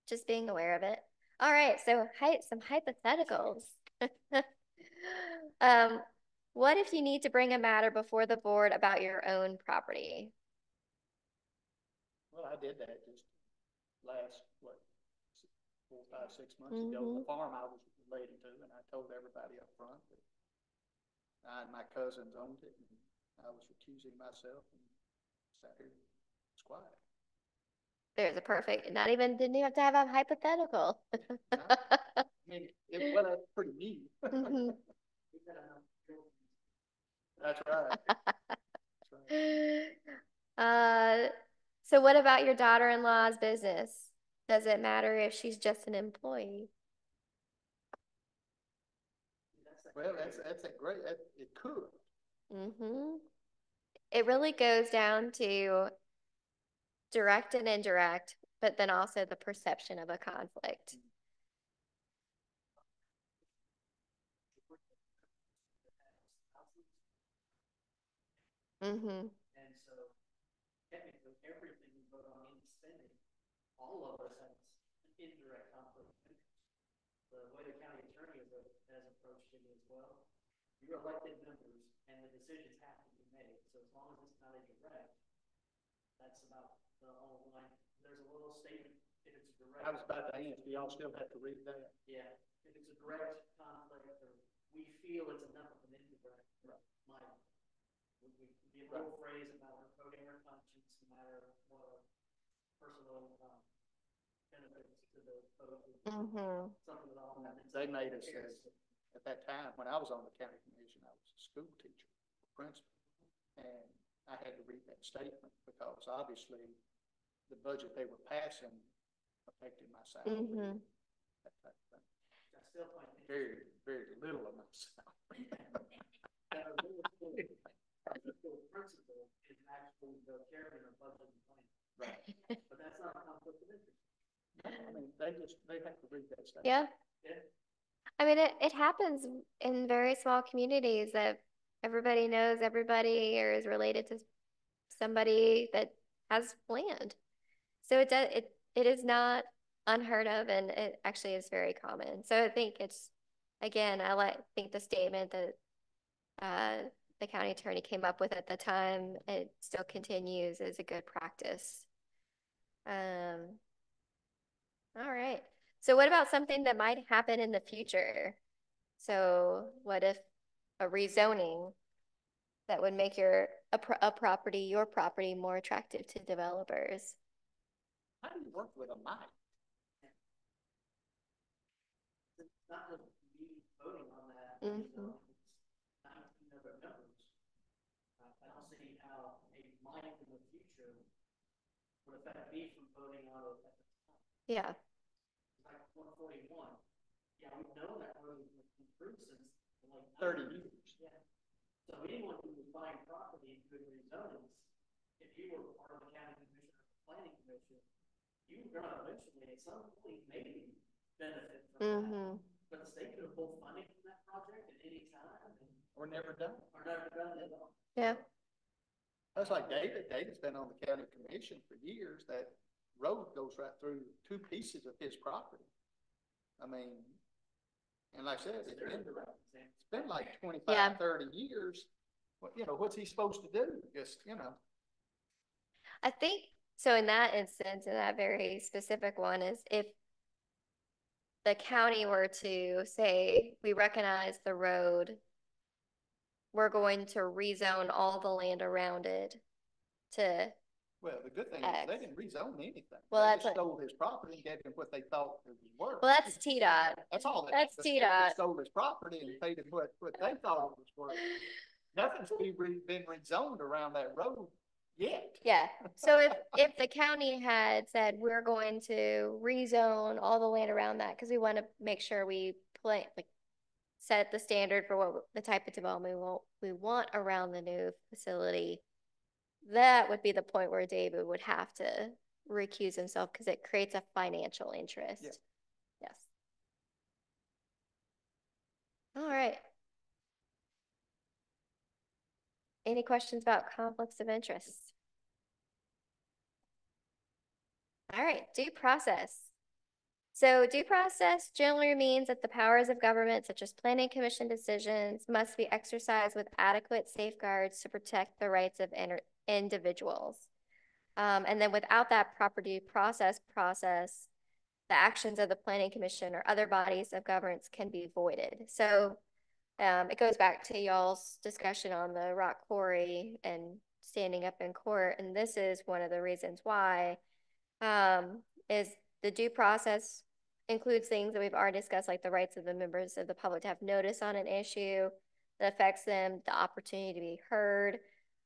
just being aware of it. All right, so hi some hypotheticals. um, what if you need to bring a matter before the board about your own property? Well, I did that just last, what, four, five, six months ago, the farm I was related to, and I told everybody up front that I and my cousins owned it, and I was recusing myself and sat here, it's quiet. There's a perfect, not even, didn't even have to have a hypothetical. I mean, it, that's pretty neat. Mhm. That's right. That's right. Uh, so what about your daughter-in-law's business? Does it matter if she's just an employee? Well, that's, that's a great, that, it could. Mm-hmm. It really goes down to direct and indirect, but then also the perception of a conflict. Mm-hmm. And so technically, everything we vote on in spending, all of us have indirect conflict of interest. The way the county attorney has, has approached it as well, you're elected members and the decisions have to be made. So as long as it's not a direct, that's about the whole line. There's a little statement, if it's a direct. I was about to ask, do y'all still have to read that? Yeah, if it's a direct conflict or we feel it's enough of an indirect, might. We, we, the whole phrase about her coding her conscience, no matter what our personal, um, benefits to the vote, Mm-hmm. something along that. They made us, at that time, when I was on the county commission, I was a school teacher, principal. And I had to read that statement because obviously the budget they were passing affected my salary. Mm-hmm. that type of thing. I still find. Very, very little of my salary. that a real school- a real school Principal is actually the chairman of budget and finance, Right. but that's not a conflict of interest. I mean, they just, they have to read that statement. Yeah. Yeah. I mean, it, it happens in very small communities that everybody knows everybody or is related to somebody that has land. So it does, it, it is not unheard of and it actually is very common. So I think it's, again, I like, think the statement that, uh, the county attorney came up with at the time, it still continues as a good practice. Um, all right. So what about something that might happen in the future? So what if a rezoning that would make your, a, pro- a property, your property more attractive to developers? How do you work with a mic? It's not just me voting on that, you know, it's nineteen other members. I don't see how a mic in the future would affect me from voting on it at the time. Yeah. Like one forty-one, yeah, we've known that road has improved since the late Thirty years. Yeah. So anyone who was buying property in good rezonings, if you were part of the county commission or the planning commission, you were gonna eventually at some point maybe benefit from that. Mm-hmm. But the state could have pulled funding from that project at any time and, Or never done. or never done it at all. Yeah. That's like David. David's been on the county commission for years. That road goes right through two pieces of his property. I mean, and like I said, it's been, a direct example. it's been like Yeah. 30 years. What, you know, what's he supposed to do? Just, you know, I think, so in that instance, in that very specific one is if the county were to say, we recognize the road, we're going to rezone all the land around it to Well, the good thing is they didn't rezone anything. Well, They that's just what- Stole his property and gave him what they thought it was worth. Well, that's T-Dot. That's all. that- that's the state TDOT. Stole his property and paid him what, what they thought it was worth. Nothing's been, re- been rezoned around that road yet. Yeah, so if, if the county had said, we're going to rezone all the land around that, cause we wanna make sure we play, like, set the standard for what, the type of development we want, we want around the new facility, that would be the point where David would have to recuse himself, cause it creates a financial interest. Yes. All right. Any questions about conflicts of interest? All right, due process. So due process generally means that the powers of government such as planning commission decisions must be exercised with adequate safeguards to protect the rights of individuals. Um, and then without that property process process, the actions of the planning commission or other bodies of governance can be voided. So um, it goes back to y'all's discussion on the rock quarry and standing up in court, and this is one of the reasons why. Um, is the due process includes things that we've already discussed, like the rights of the members of the public to have notice on an issue that affects them, the opportunity to be heard.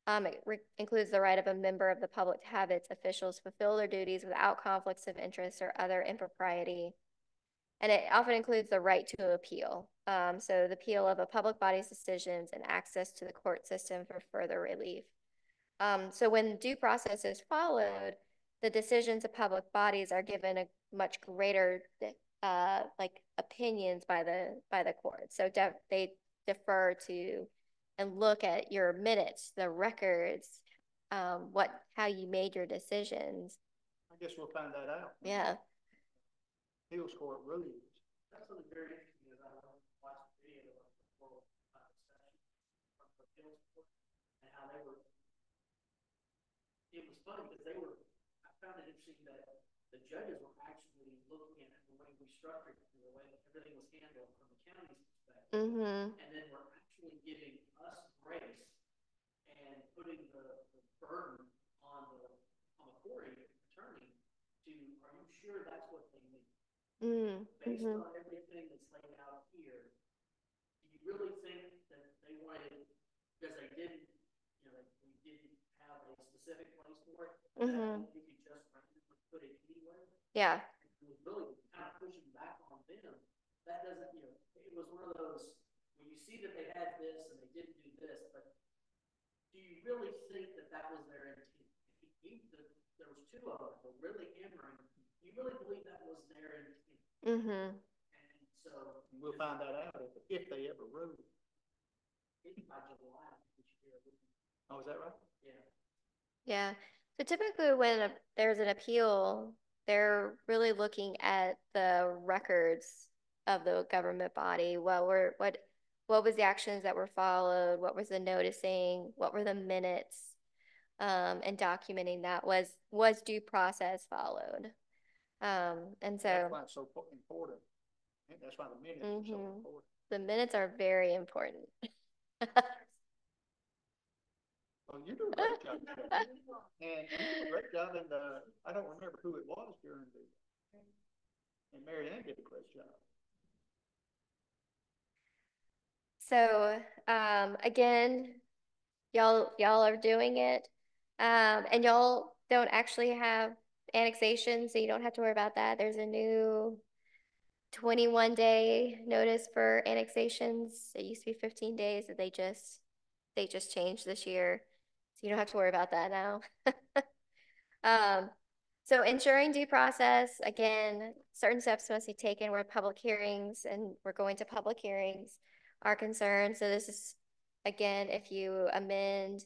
Um, it includes the right of a member of the public to have its officials fulfill their duties without conflicts of interest or other impropriety. And it often includes the right to appeal. Um, so the appeal of a public body's decisions and access to the court system for further relief. Um, so when due process is followed, the decisions of public bodies are given a much greater, uh, like opinions by the, by the court. So they defer to and look at your minutes, the records, um, what, how you made your decisions. I guess we'll find that out. Yeah. Hills Court rules. That's something very interesting is I watched the video of the full, uh, session from the appeals court and how they were. It was funny because they were, I found it interesting that the judges were actually looking at the way we structured, it, the way everything was handled from the county's perspective. Mm-hmm. And then we're actually giving us grace and putting the, the burden on the, on the quarry attorney to, are you sure that's what they need? Mm, based mhm. on everything that's laid out here, do you really think that they wanted, because they didn't, you know, we didn't have a specific place for it? that Mhm. We could just put it anywhere? Yeah. It was really kind of pushing back on them. That doesn't, you know, it was one of those, when you see that they had this and they didn't do this, but do you really think that that was their intent? You, the, there was two of them, were really hammering, you really believe that was their intent? Mm-hmm. And so, We'll find that out if, if they ever rule. it by July, we should. Oh, is that right? Yeah. Yeah. So typically when a- there's an appeal, they're really looking at the records of the government body. What were, what, what was the actions that were followed? What was the noticing? What were the minutes? Um, and documenting that was, was due process followed? Um, and so That's why it's so important. That's why the minutes are so Mhm. important. the minutes are very important. Well, you do a great job. And you did a great job and, uh, I don't remember who it was during the, and Mary Ann did a great job. So, um, again, y'all, y'all are doing it. Um, and y'all don't actually have annexation, so you don't have to worry about that. There's a new twenty-one day notice for annexations. It used to be fifteen days that they just, they just changed this year. So you don't have to worry about that now. Um, so ensuring due process, again, certain steps must be taken where public hearings and we're going to public hearings are concerned. So this is, again, if you amend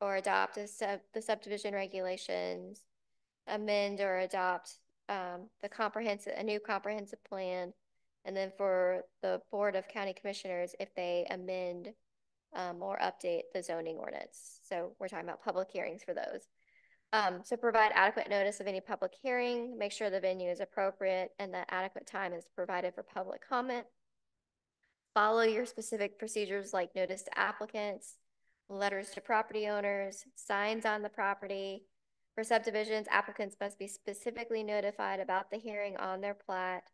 or adopt sub, the subdivision regulations, amend or adopt um, the comprehensive, a new comprehensive plan. And then for the Board of County Commissioners, if they amend um, or update the zoning ordinance. So we're talking about public hearings for those. Um, so provide adequate notice of any public hearing, make sure the venue is appropriate and that adequate time is provided for public comment. Follow your specific procedures like notice to applicants, letters to property owners, signs on the property, For subdivisions, applicants must be specifically notified about the hearing on their plat.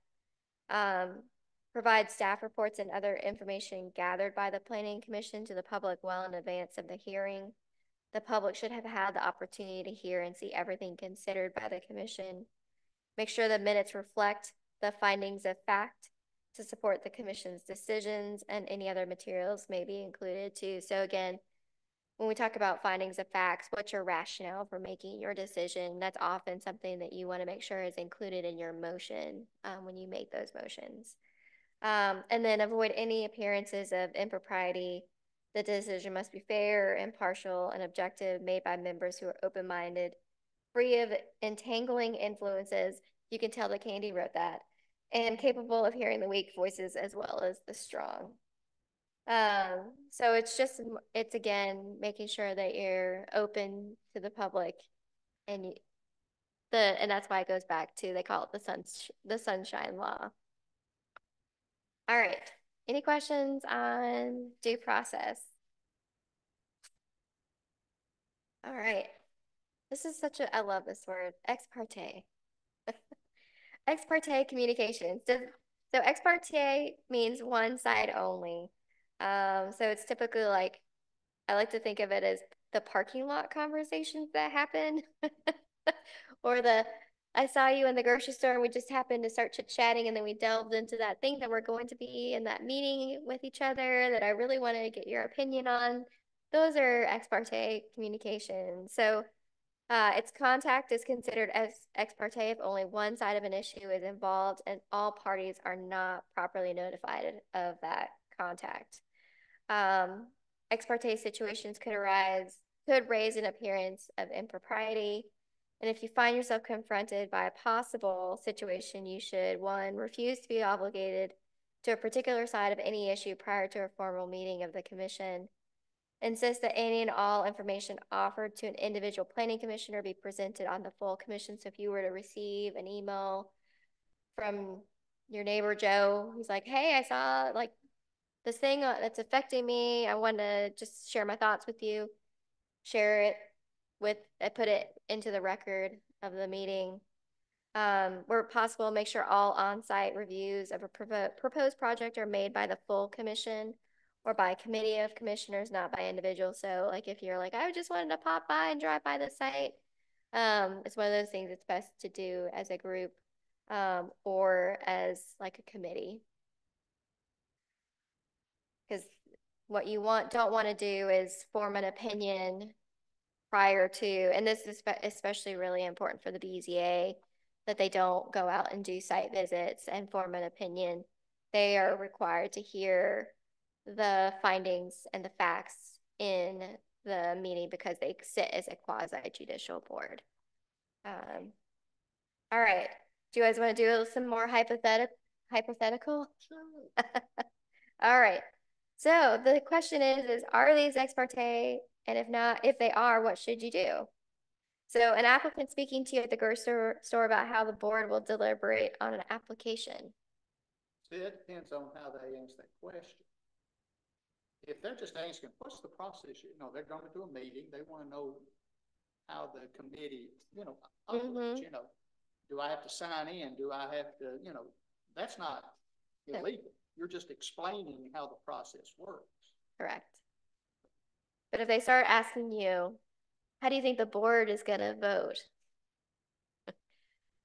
Um, provide staff reports and other information gathered by the planning commission to the public well in advance of the hearing. The public should have had the opportunity to hear and see everything considered by the commission. Make sure the minutes reflect the findings of fact to support the commission's decisions and any other materials may be included too. So again, when we talk about findings of facts, what's your rationale for making your decision? That's often something that you want to make sure is included in your motion um, when you make those motions. Um, and then avoid any appearances of impropriety. The decision must be fair, impartial, and objective, made by members who are open-minded, free of entangling influences. You can tell that Candy wrote that. And capable of hearing the weak voices as well as the strong. Um, so it's just, it's again, making sure that you're open to the public and you, the, and that's why it goes back to, they call it the sun, the sunshine law. All right, any questions on due process? All right, this is such a, I love this word, ex parte. Ex parte communications. Does, so ex parte means one side only. Um, so it's typically like, I like to think of it as the parking lot conversations that happen or the, I saw you in the grocery store and we just happened to start chit chatting and then we delved into that thing that we're going to be in that meeting with each other that I really want to get your opinion on. Those are ex parte communications. So uh, its contact is considered as ex parte if only one side of an issue is involved and all parties are not properly notified of that contact. Um, ex parte situations could arise, could raise an appearance of impropriety. And if you find yourself confronted by a possible situation, you should one, refuse to be obligated to a particular side of any issue prior to a formal meeting of the commission. Insist that any and all information offered to an individual planning commissioner be presented on the full commission. So if you were to receive an email from your neighbor Joe, he's like, hey, I saw like this thing uh, that's affecting me. I want to just share my thoughts with you, share it with, I put it into the record of the meeting. Um, where possible, make sure all on-site reviews of a proposed project are made by the full commission or by committee of commissioners, not by individuals. So like if you're like, I just wanted to pop by and drive by the site, um, it's one of those things it's best to do as a group um, or as like a committee. Because what you want don't want to do is form an opinion prior to, and this is especially really important for the BZA, that they don't go out and do site visits and form an opinion. They are required to hear the findings and the facts in the meeting because they sit as a quasi judicial board. Um, all right. Do you guys want to do some more hypothetical? Hypothetical? all right. So the question is, is are these ex parte? And if not, if they are, what should you do? So an applicant speaking to you at the grocery store about how the board will deliberate on an application. See, it depends on how they answer that question. If they're just asking, what's the process? You know, they're going to do a meeting. They want to know how the committee, you know, mm -hmm. you know, do I have to sign in? Do I have to, you know, that's not illegal. You're just explaining how the process works. Correct. But if they start asking you, how do you think the board is going to vote?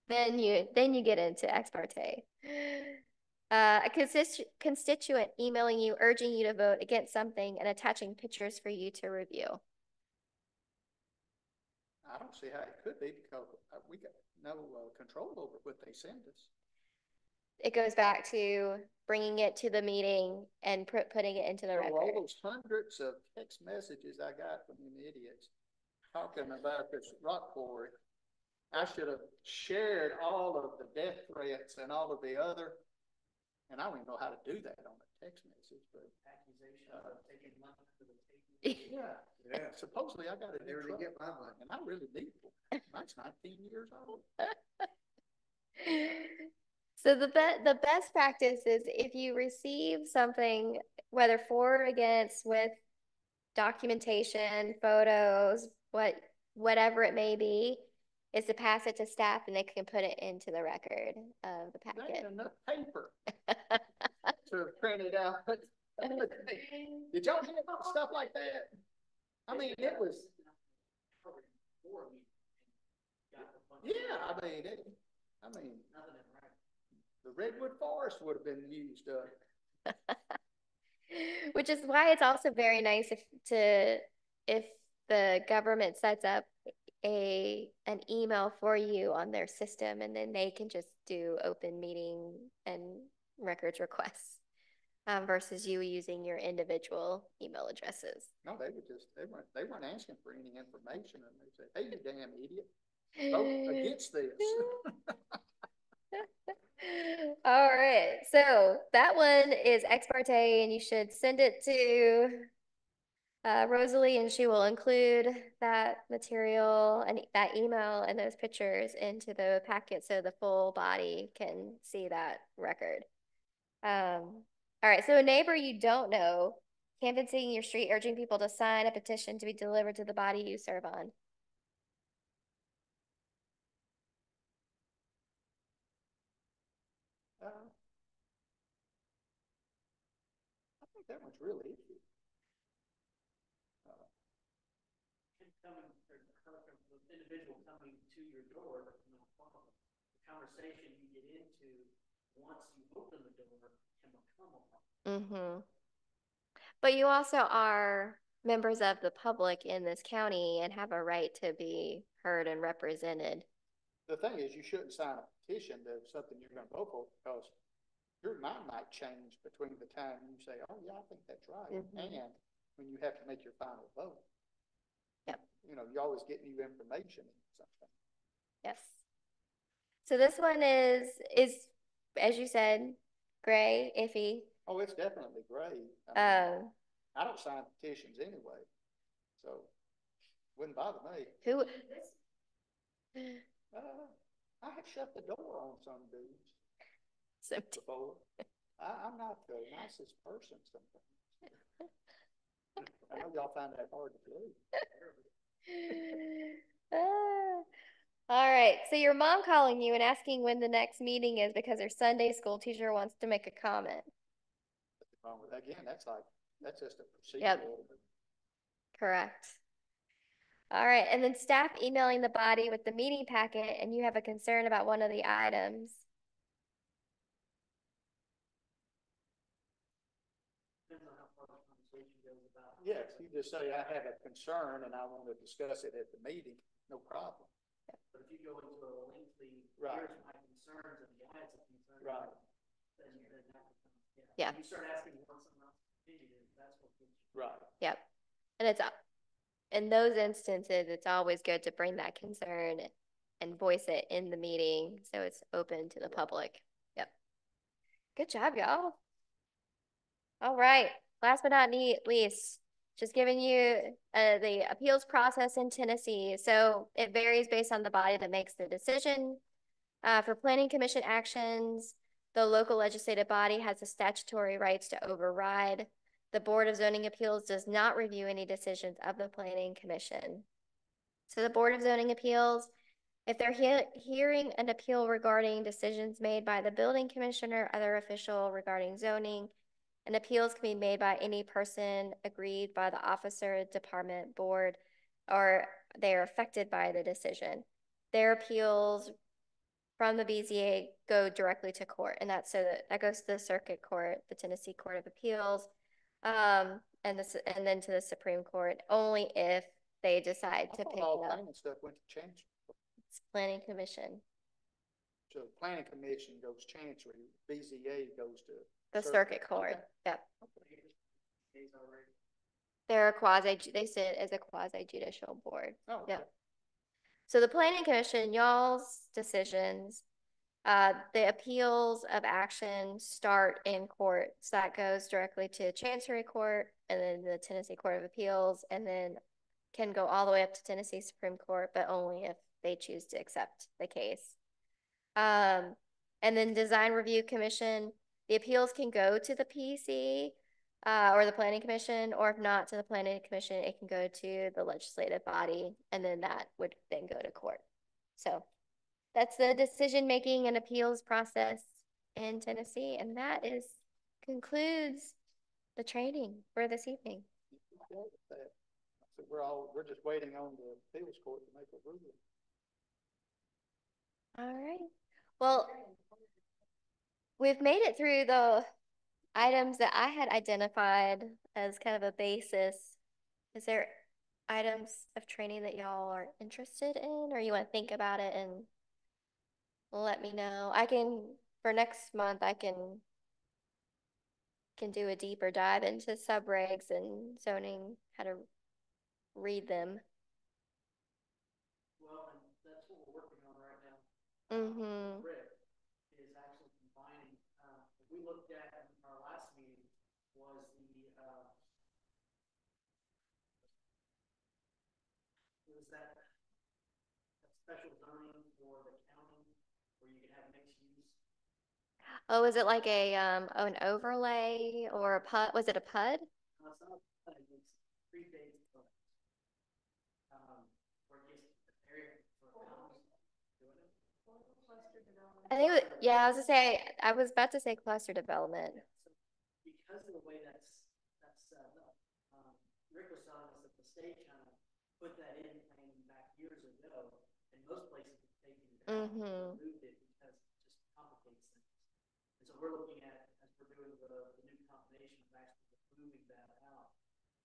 then you then you get into ex parte. Uh, a constitu constituent emailing you, urging you to vote against something and attaching pictures for you to review. I don't see how it could be because uh, we got no uh, control over what they send us it goes back to bringing it to the meeting and put, putting it into the record. All those hundreds of text messages I got from them idiots talking about this rock quarry, I should have shared all of the death threats and all of the other, and I don't even know how to do that on a text message, but. Accusation uh, of taking money for the Yeah, yeah. Supposedly I got it there to get my money. and I really need it. Mine's nineteen years old. So the be- the best practice is if you receive something, whether for or against, with documentation, photos, what whatever it may be, is to pass it to staff and they can put it into the record of the packet. enough paper to print it out. Did y'all hear about stuff like that? I mean, it was, yeah, I mean, it, I mean, the redwood forest would have been used up. Which is why it's also very nice if to if the government sets up a an email for you on their system and then they can just do open meeting and records requests um, versus you using your individual email addresses. No, they were just, they weren't, they weren't asking for any information and they said, hey, you damn idiot, vote against this. All right, so that one is ex parte and you should send it to uh, Rosalie and she will include that material and that email and those pictures into the packet so the full body can see that record. Um, all right, so a neighbor you don't know canvassing your street urging people to sign a petition to be delivered to the body you serve on. Uh, I think that one's really easy. Uh, coming, or her- the individual coming to your door, no problem. The conversation you get into, once you open the door, can become a problem. Mm-hmm. But you also are members of the public in this county and have a right to be heard and represented. The thing is, you shouldn't sign a petition to something you're gonna vote for because your mind might change between the time you say, oh, yeah, I think that's right, Mhm. and when you have to make your final vote. Yep. You know, you always get new information and something. Yes. So this one is, is, as you said, gray, iffy. Oh, it's definitely gray. I mean, Um, I don't sign petitions anyway, so wouldn't bother me. who, Uh, I have shut the door on some dudes so, before. I, I'm not the nicest person sometimes. I know y'all find that hard to believe. Ah. All right, so your mom calling you and asking when the next meeting is because her Sunday school teacher wants to make a comment. Um, again, that's like, that's just a Yep. Correct. All right, and then staff emailing the body with the meeting packet and you have a concern about one of the items. Depends on how far the conversation goes about. Yes, you just say, I have a concern and I want to discuss it at the meeting, no problem. But if you go into a lengthy, Right. here's my concerns and the items of concern. Right. Then, then that becomes, Yeah. yeah. You start asking what someone else's opinion that's what gets you. Right. Yep. And it's, a- in those instances, it's always good to bring that concern and voice it in the meeting, so it's open to the public. Yep. Good job, y'all. All right, last but not least, just giving you uh, the appeals process in Tennessee. So it varies based on the body that makes the decision. Uh, for planning commission actions, the local legislative body has the statutory rights to override. The Board of Zoning Appeals does not review any decisions of the Planning Commission. So the Board of Zoning Appeals, if they're he- hearing an appeal regarding decisions made by the building commissioner, or other official regarding zoning, and appeals can be made by any person agreed by the officer, department, board, or they are affected by the decision. Their appeals from the BZA go directly to court, and that's so that, that goes to the circuit court, the Tennessee Court of Appeals, um, and this, and then to the Supreme Court, only if they decide I to pick all up. planning stuff went to chancery. It's planning commission, So the planning commission goes chancery, BZA goes to. The circuit court, Okay. yep. They're a quasi, they sit as a quasi judicial board. Oh, Yeah. okay. So the planning commission, y'all's decisions, uh, the appeals of action start in court. So that goes directly to Chancery Court and then the Tennessee Court of Appeals and then can go all the way up to Tennessee Supreme Court, but only if they choose to accept the case. Um, and then Design Review Commission, the appeals can go to the PC uh, or the planning commission, or if not to the planning commission, it can go to the legislative body, and then that would then go to court. So that's the decision-making and appeals process in Tennessee, and that is concludes the training for this evening. So we're all, we're just waiting on the appeals court to make a ruling. All right. Well, we've made it through the items that I had identified as kind of a basis. Is there items of training that y'all are interested in, or you want to think about it and let me know? I can, for next month, I can can do a deeper dive into subregs and zoning, how to read them. Well, and that's what we're working on right now. Mm-hmm. Rick is actually combining, uh, if we looked at in our last meeting was the, uh, was that, that special zoning for the county where you can have mixed use? Oh, was it like a um an overlay or a PUD? Was it a PUD? I think it yeah, I was gonna say, I was about to say cluster development. So because of the way that's, that's set up, um, Rick was telling us that the state kind of put that in back years ago, and most places have taken it out, Mhm. removed it because it just complicates things. And so we're looking at, as we're doing the, the new combination of actually moving that out,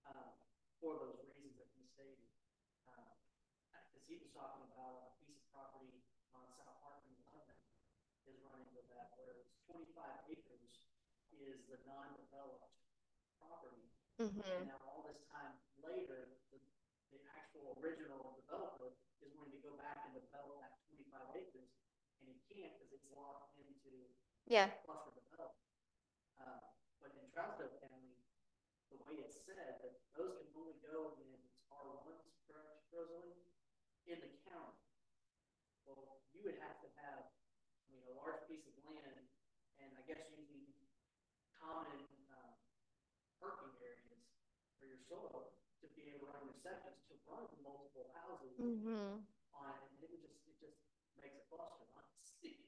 um, for those reasons that he stated. Um, Cause he was talking about a piece of property on South Park in London is running with that, where it's twenty-five acres is the non-developed property. Mm-hmm. And now all this time later, the, the actual original developer is going to go back and develop that twenty-five acres, and he can't because it's locked into Yeah. cluster in Trousdale the way it's said, that those can only go in R ones, correct, Rosalie? In the county. Well, you would have to have, I mean, a large piece of land, and I guess using common, um, parking areas for your soil to be able to run septic, to run multiple houses Mm-hmm. on, it, and it would just, it just makes a cluster, honestly.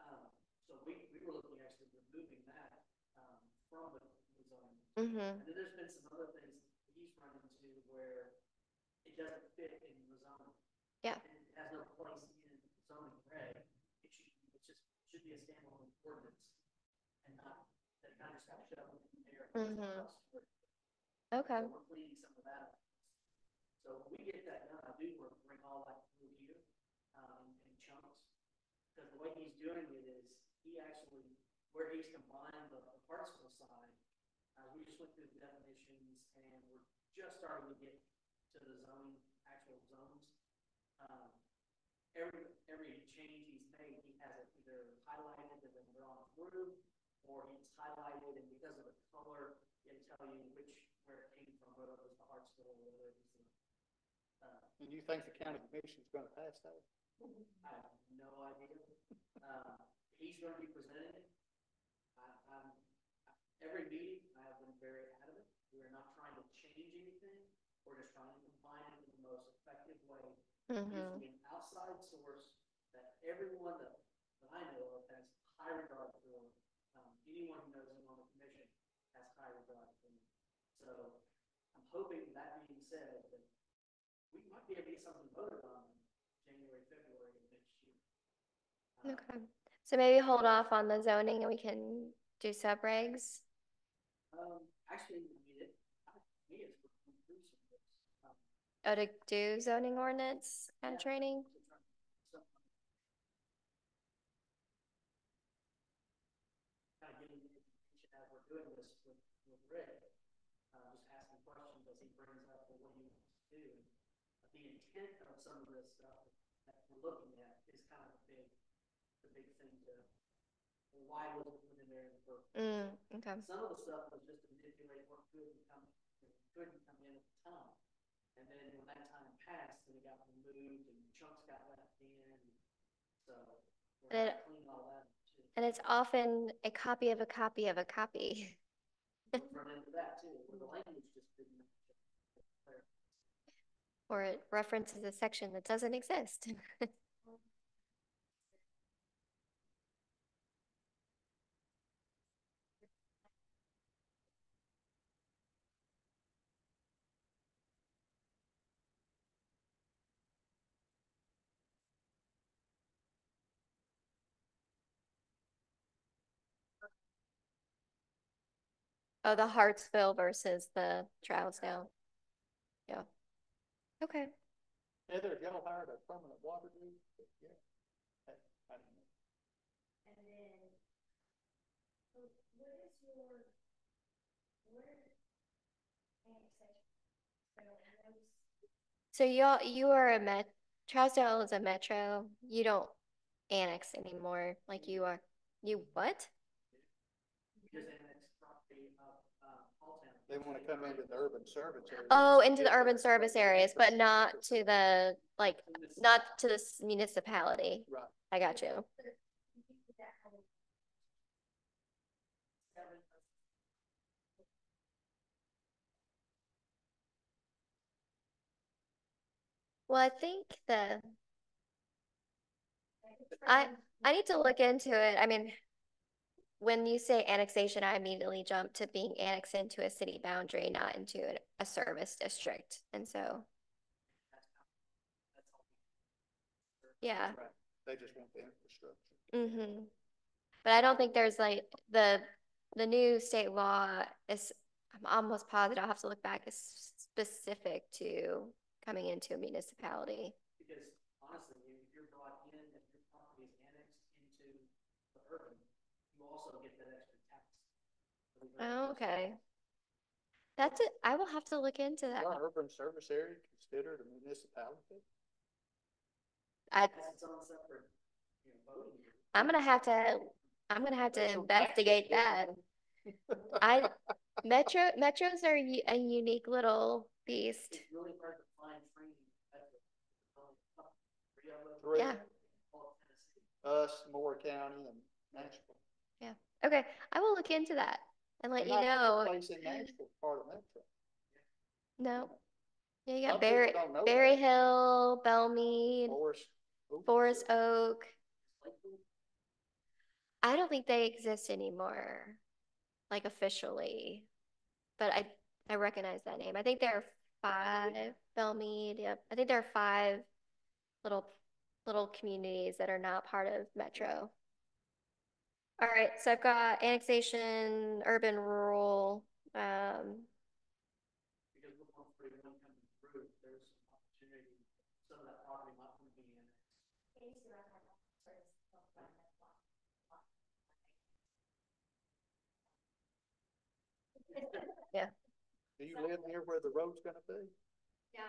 Um, so we, we were looking actually removing that, um, from the, the zoning. Mm-hmm. And then there's been some other things he's run into where it doesn't fit in the zoning. Yeah. And It has no place in zoning reg, it should, it just, should be a standalone ordinance and not, that kind of stuff should in there. Mhm. So Okay. we're cleaning some of that up. So when we get that done, I do want to bring all that through here, um, in chunks. Because the way he's doing it is, he actually, where he's combined the the Hartsville side, we just through the definitions and we're just starting to get to the zoning, actual zones. Um, every, every change he's made, he has it either highlighted and then drawn through, or he's highlighted and because of the color, it'll tell you which, where it came from, whether it was the Hartsville or whether it was the, uh, And you think the county commission's gonna pass that? I have no idea. Uh, he's gonna be presenting it. I, I'm, every meeting, I have been very adamant, we are not trying to change anything, we're just trying to combine it in the most effective way. Mm-hmm. An outside source that everyone that, that I know of has high regard for, um, anyone who knows him on the commission has high regard for him. So, I'm hoping, that being said, that we might be able to get something voted on in January, February of next year. Uh, Okay. So maybe hold off on the zoning and we can do subregs. Um, actually, I mean, it, I, me, it's working through some of this. um, Oh, to do zoning ordinance and training? to try- so- Kind of getting the as we're doing this with, with Rick, just asking questions as he brings up what he wants to do. The intent of some of this stuff that we're looking at is kind of a big, the big thing to, well, why was it put in there in the first Mm, okay. some of the stuff was just to manipulate what could come, couldn't come in at the time. And then when that time passed, then it got removed and chunks got left in, so And it- clean all that too. And it's often a copy of a copy of a copy. We've Run into that too, where the language just didn't. Or it references a section that doesn't exist. Oh, the Hartsville versus the Trousdale. Yeah. Okay. Heather, have y'all hired a permanent water dude? Yeah. I- I don't know. So you all, you are a met, Trousdale is a metro. You don't annex anymore like you are. You what? We just annexed property of, They wanna come into the urban service area. Oh, into the urban service areas, but not to the, like, not to this municipality. Right. I got you. Well, I think the, I, I need to look into it. I mean, when you say annexation, I immediately jump to being annexed into a city boundary, not into a, a service district. And so, yeah. Right. They just want the infrastructure. Mm-hmm. But I don't think there's like the, the new state law is, I'm almost positive, I'll have to look back, is specific to coming into a municipality. Because honestly, if you're brought in, if your property is annexed into the urban, you also get that extra tax. Oh, okay. That's it. I will have to look into Is that. urban service area considered a municipality? That's on separate voting. I'm gonna have to, I'm gonna have to investigate that. I, Metro, metros are u- a unique little beast. It's really hard to find training. at the- Three of them. Three. Yeah. all Us, Moore County and Nashville. Yeah. Okay, I will look into that and let you I think a know. Place in Nashville, part of Metro. No. Yeah, you got Berry, Berry. Hill, Belle Meade, Forest. Oak. Forest Oak. I don't think they exist anymore, like officially. But I, I recognize that name. I think there are five, Belle Meade, yep. I think there are five little, little communities that are not part of Metro. All right, so I've got annexation, urban, rural, um, Because with one forty-one coming through, there's some opportunity, some of that property might be annexed. Yeah. Do you live near where the road's gonna be? Yeah.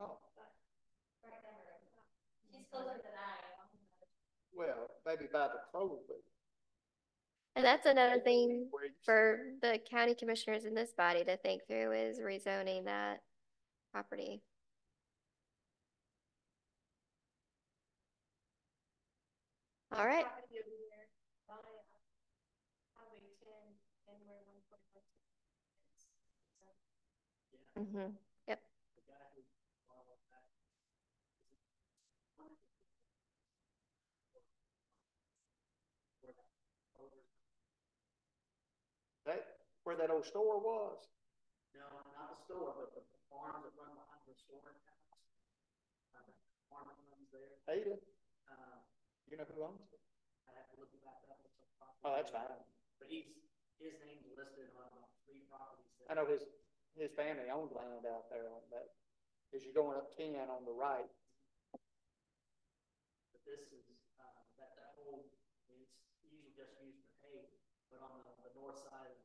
Oh, right there. She's closer than I am. Well, maybe by the road, but. And that's another thing Where you- for the county commissioners in this body to think through is rezoning that property. All right. Mm-hmm. Yep. The guy who bought all that. Where that over- That, where that old store was? No, not the store, but the farm that run behind the store house. Uh, the Farm that runs there, Hayden, uh, you know who owns it? I have to look it back up. It's a property. Oh, that's fine. But he's, his name's listed on three properties. I know his, his family owned land out there on that, as you're going up ten on the right. But this is, uh, that, that whole, it's usually just used for hay, but on the, the north side of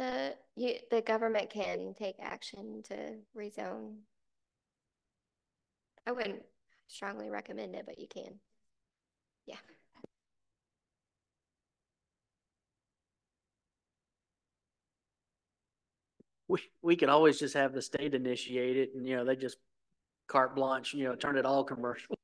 The, you, the government can take action to rezone. I wouldn't strongly recommend it, but you can. Yeah. We, we could always just have the state initiate it and, you know, they just carte blanche, you know, turn it all commercial.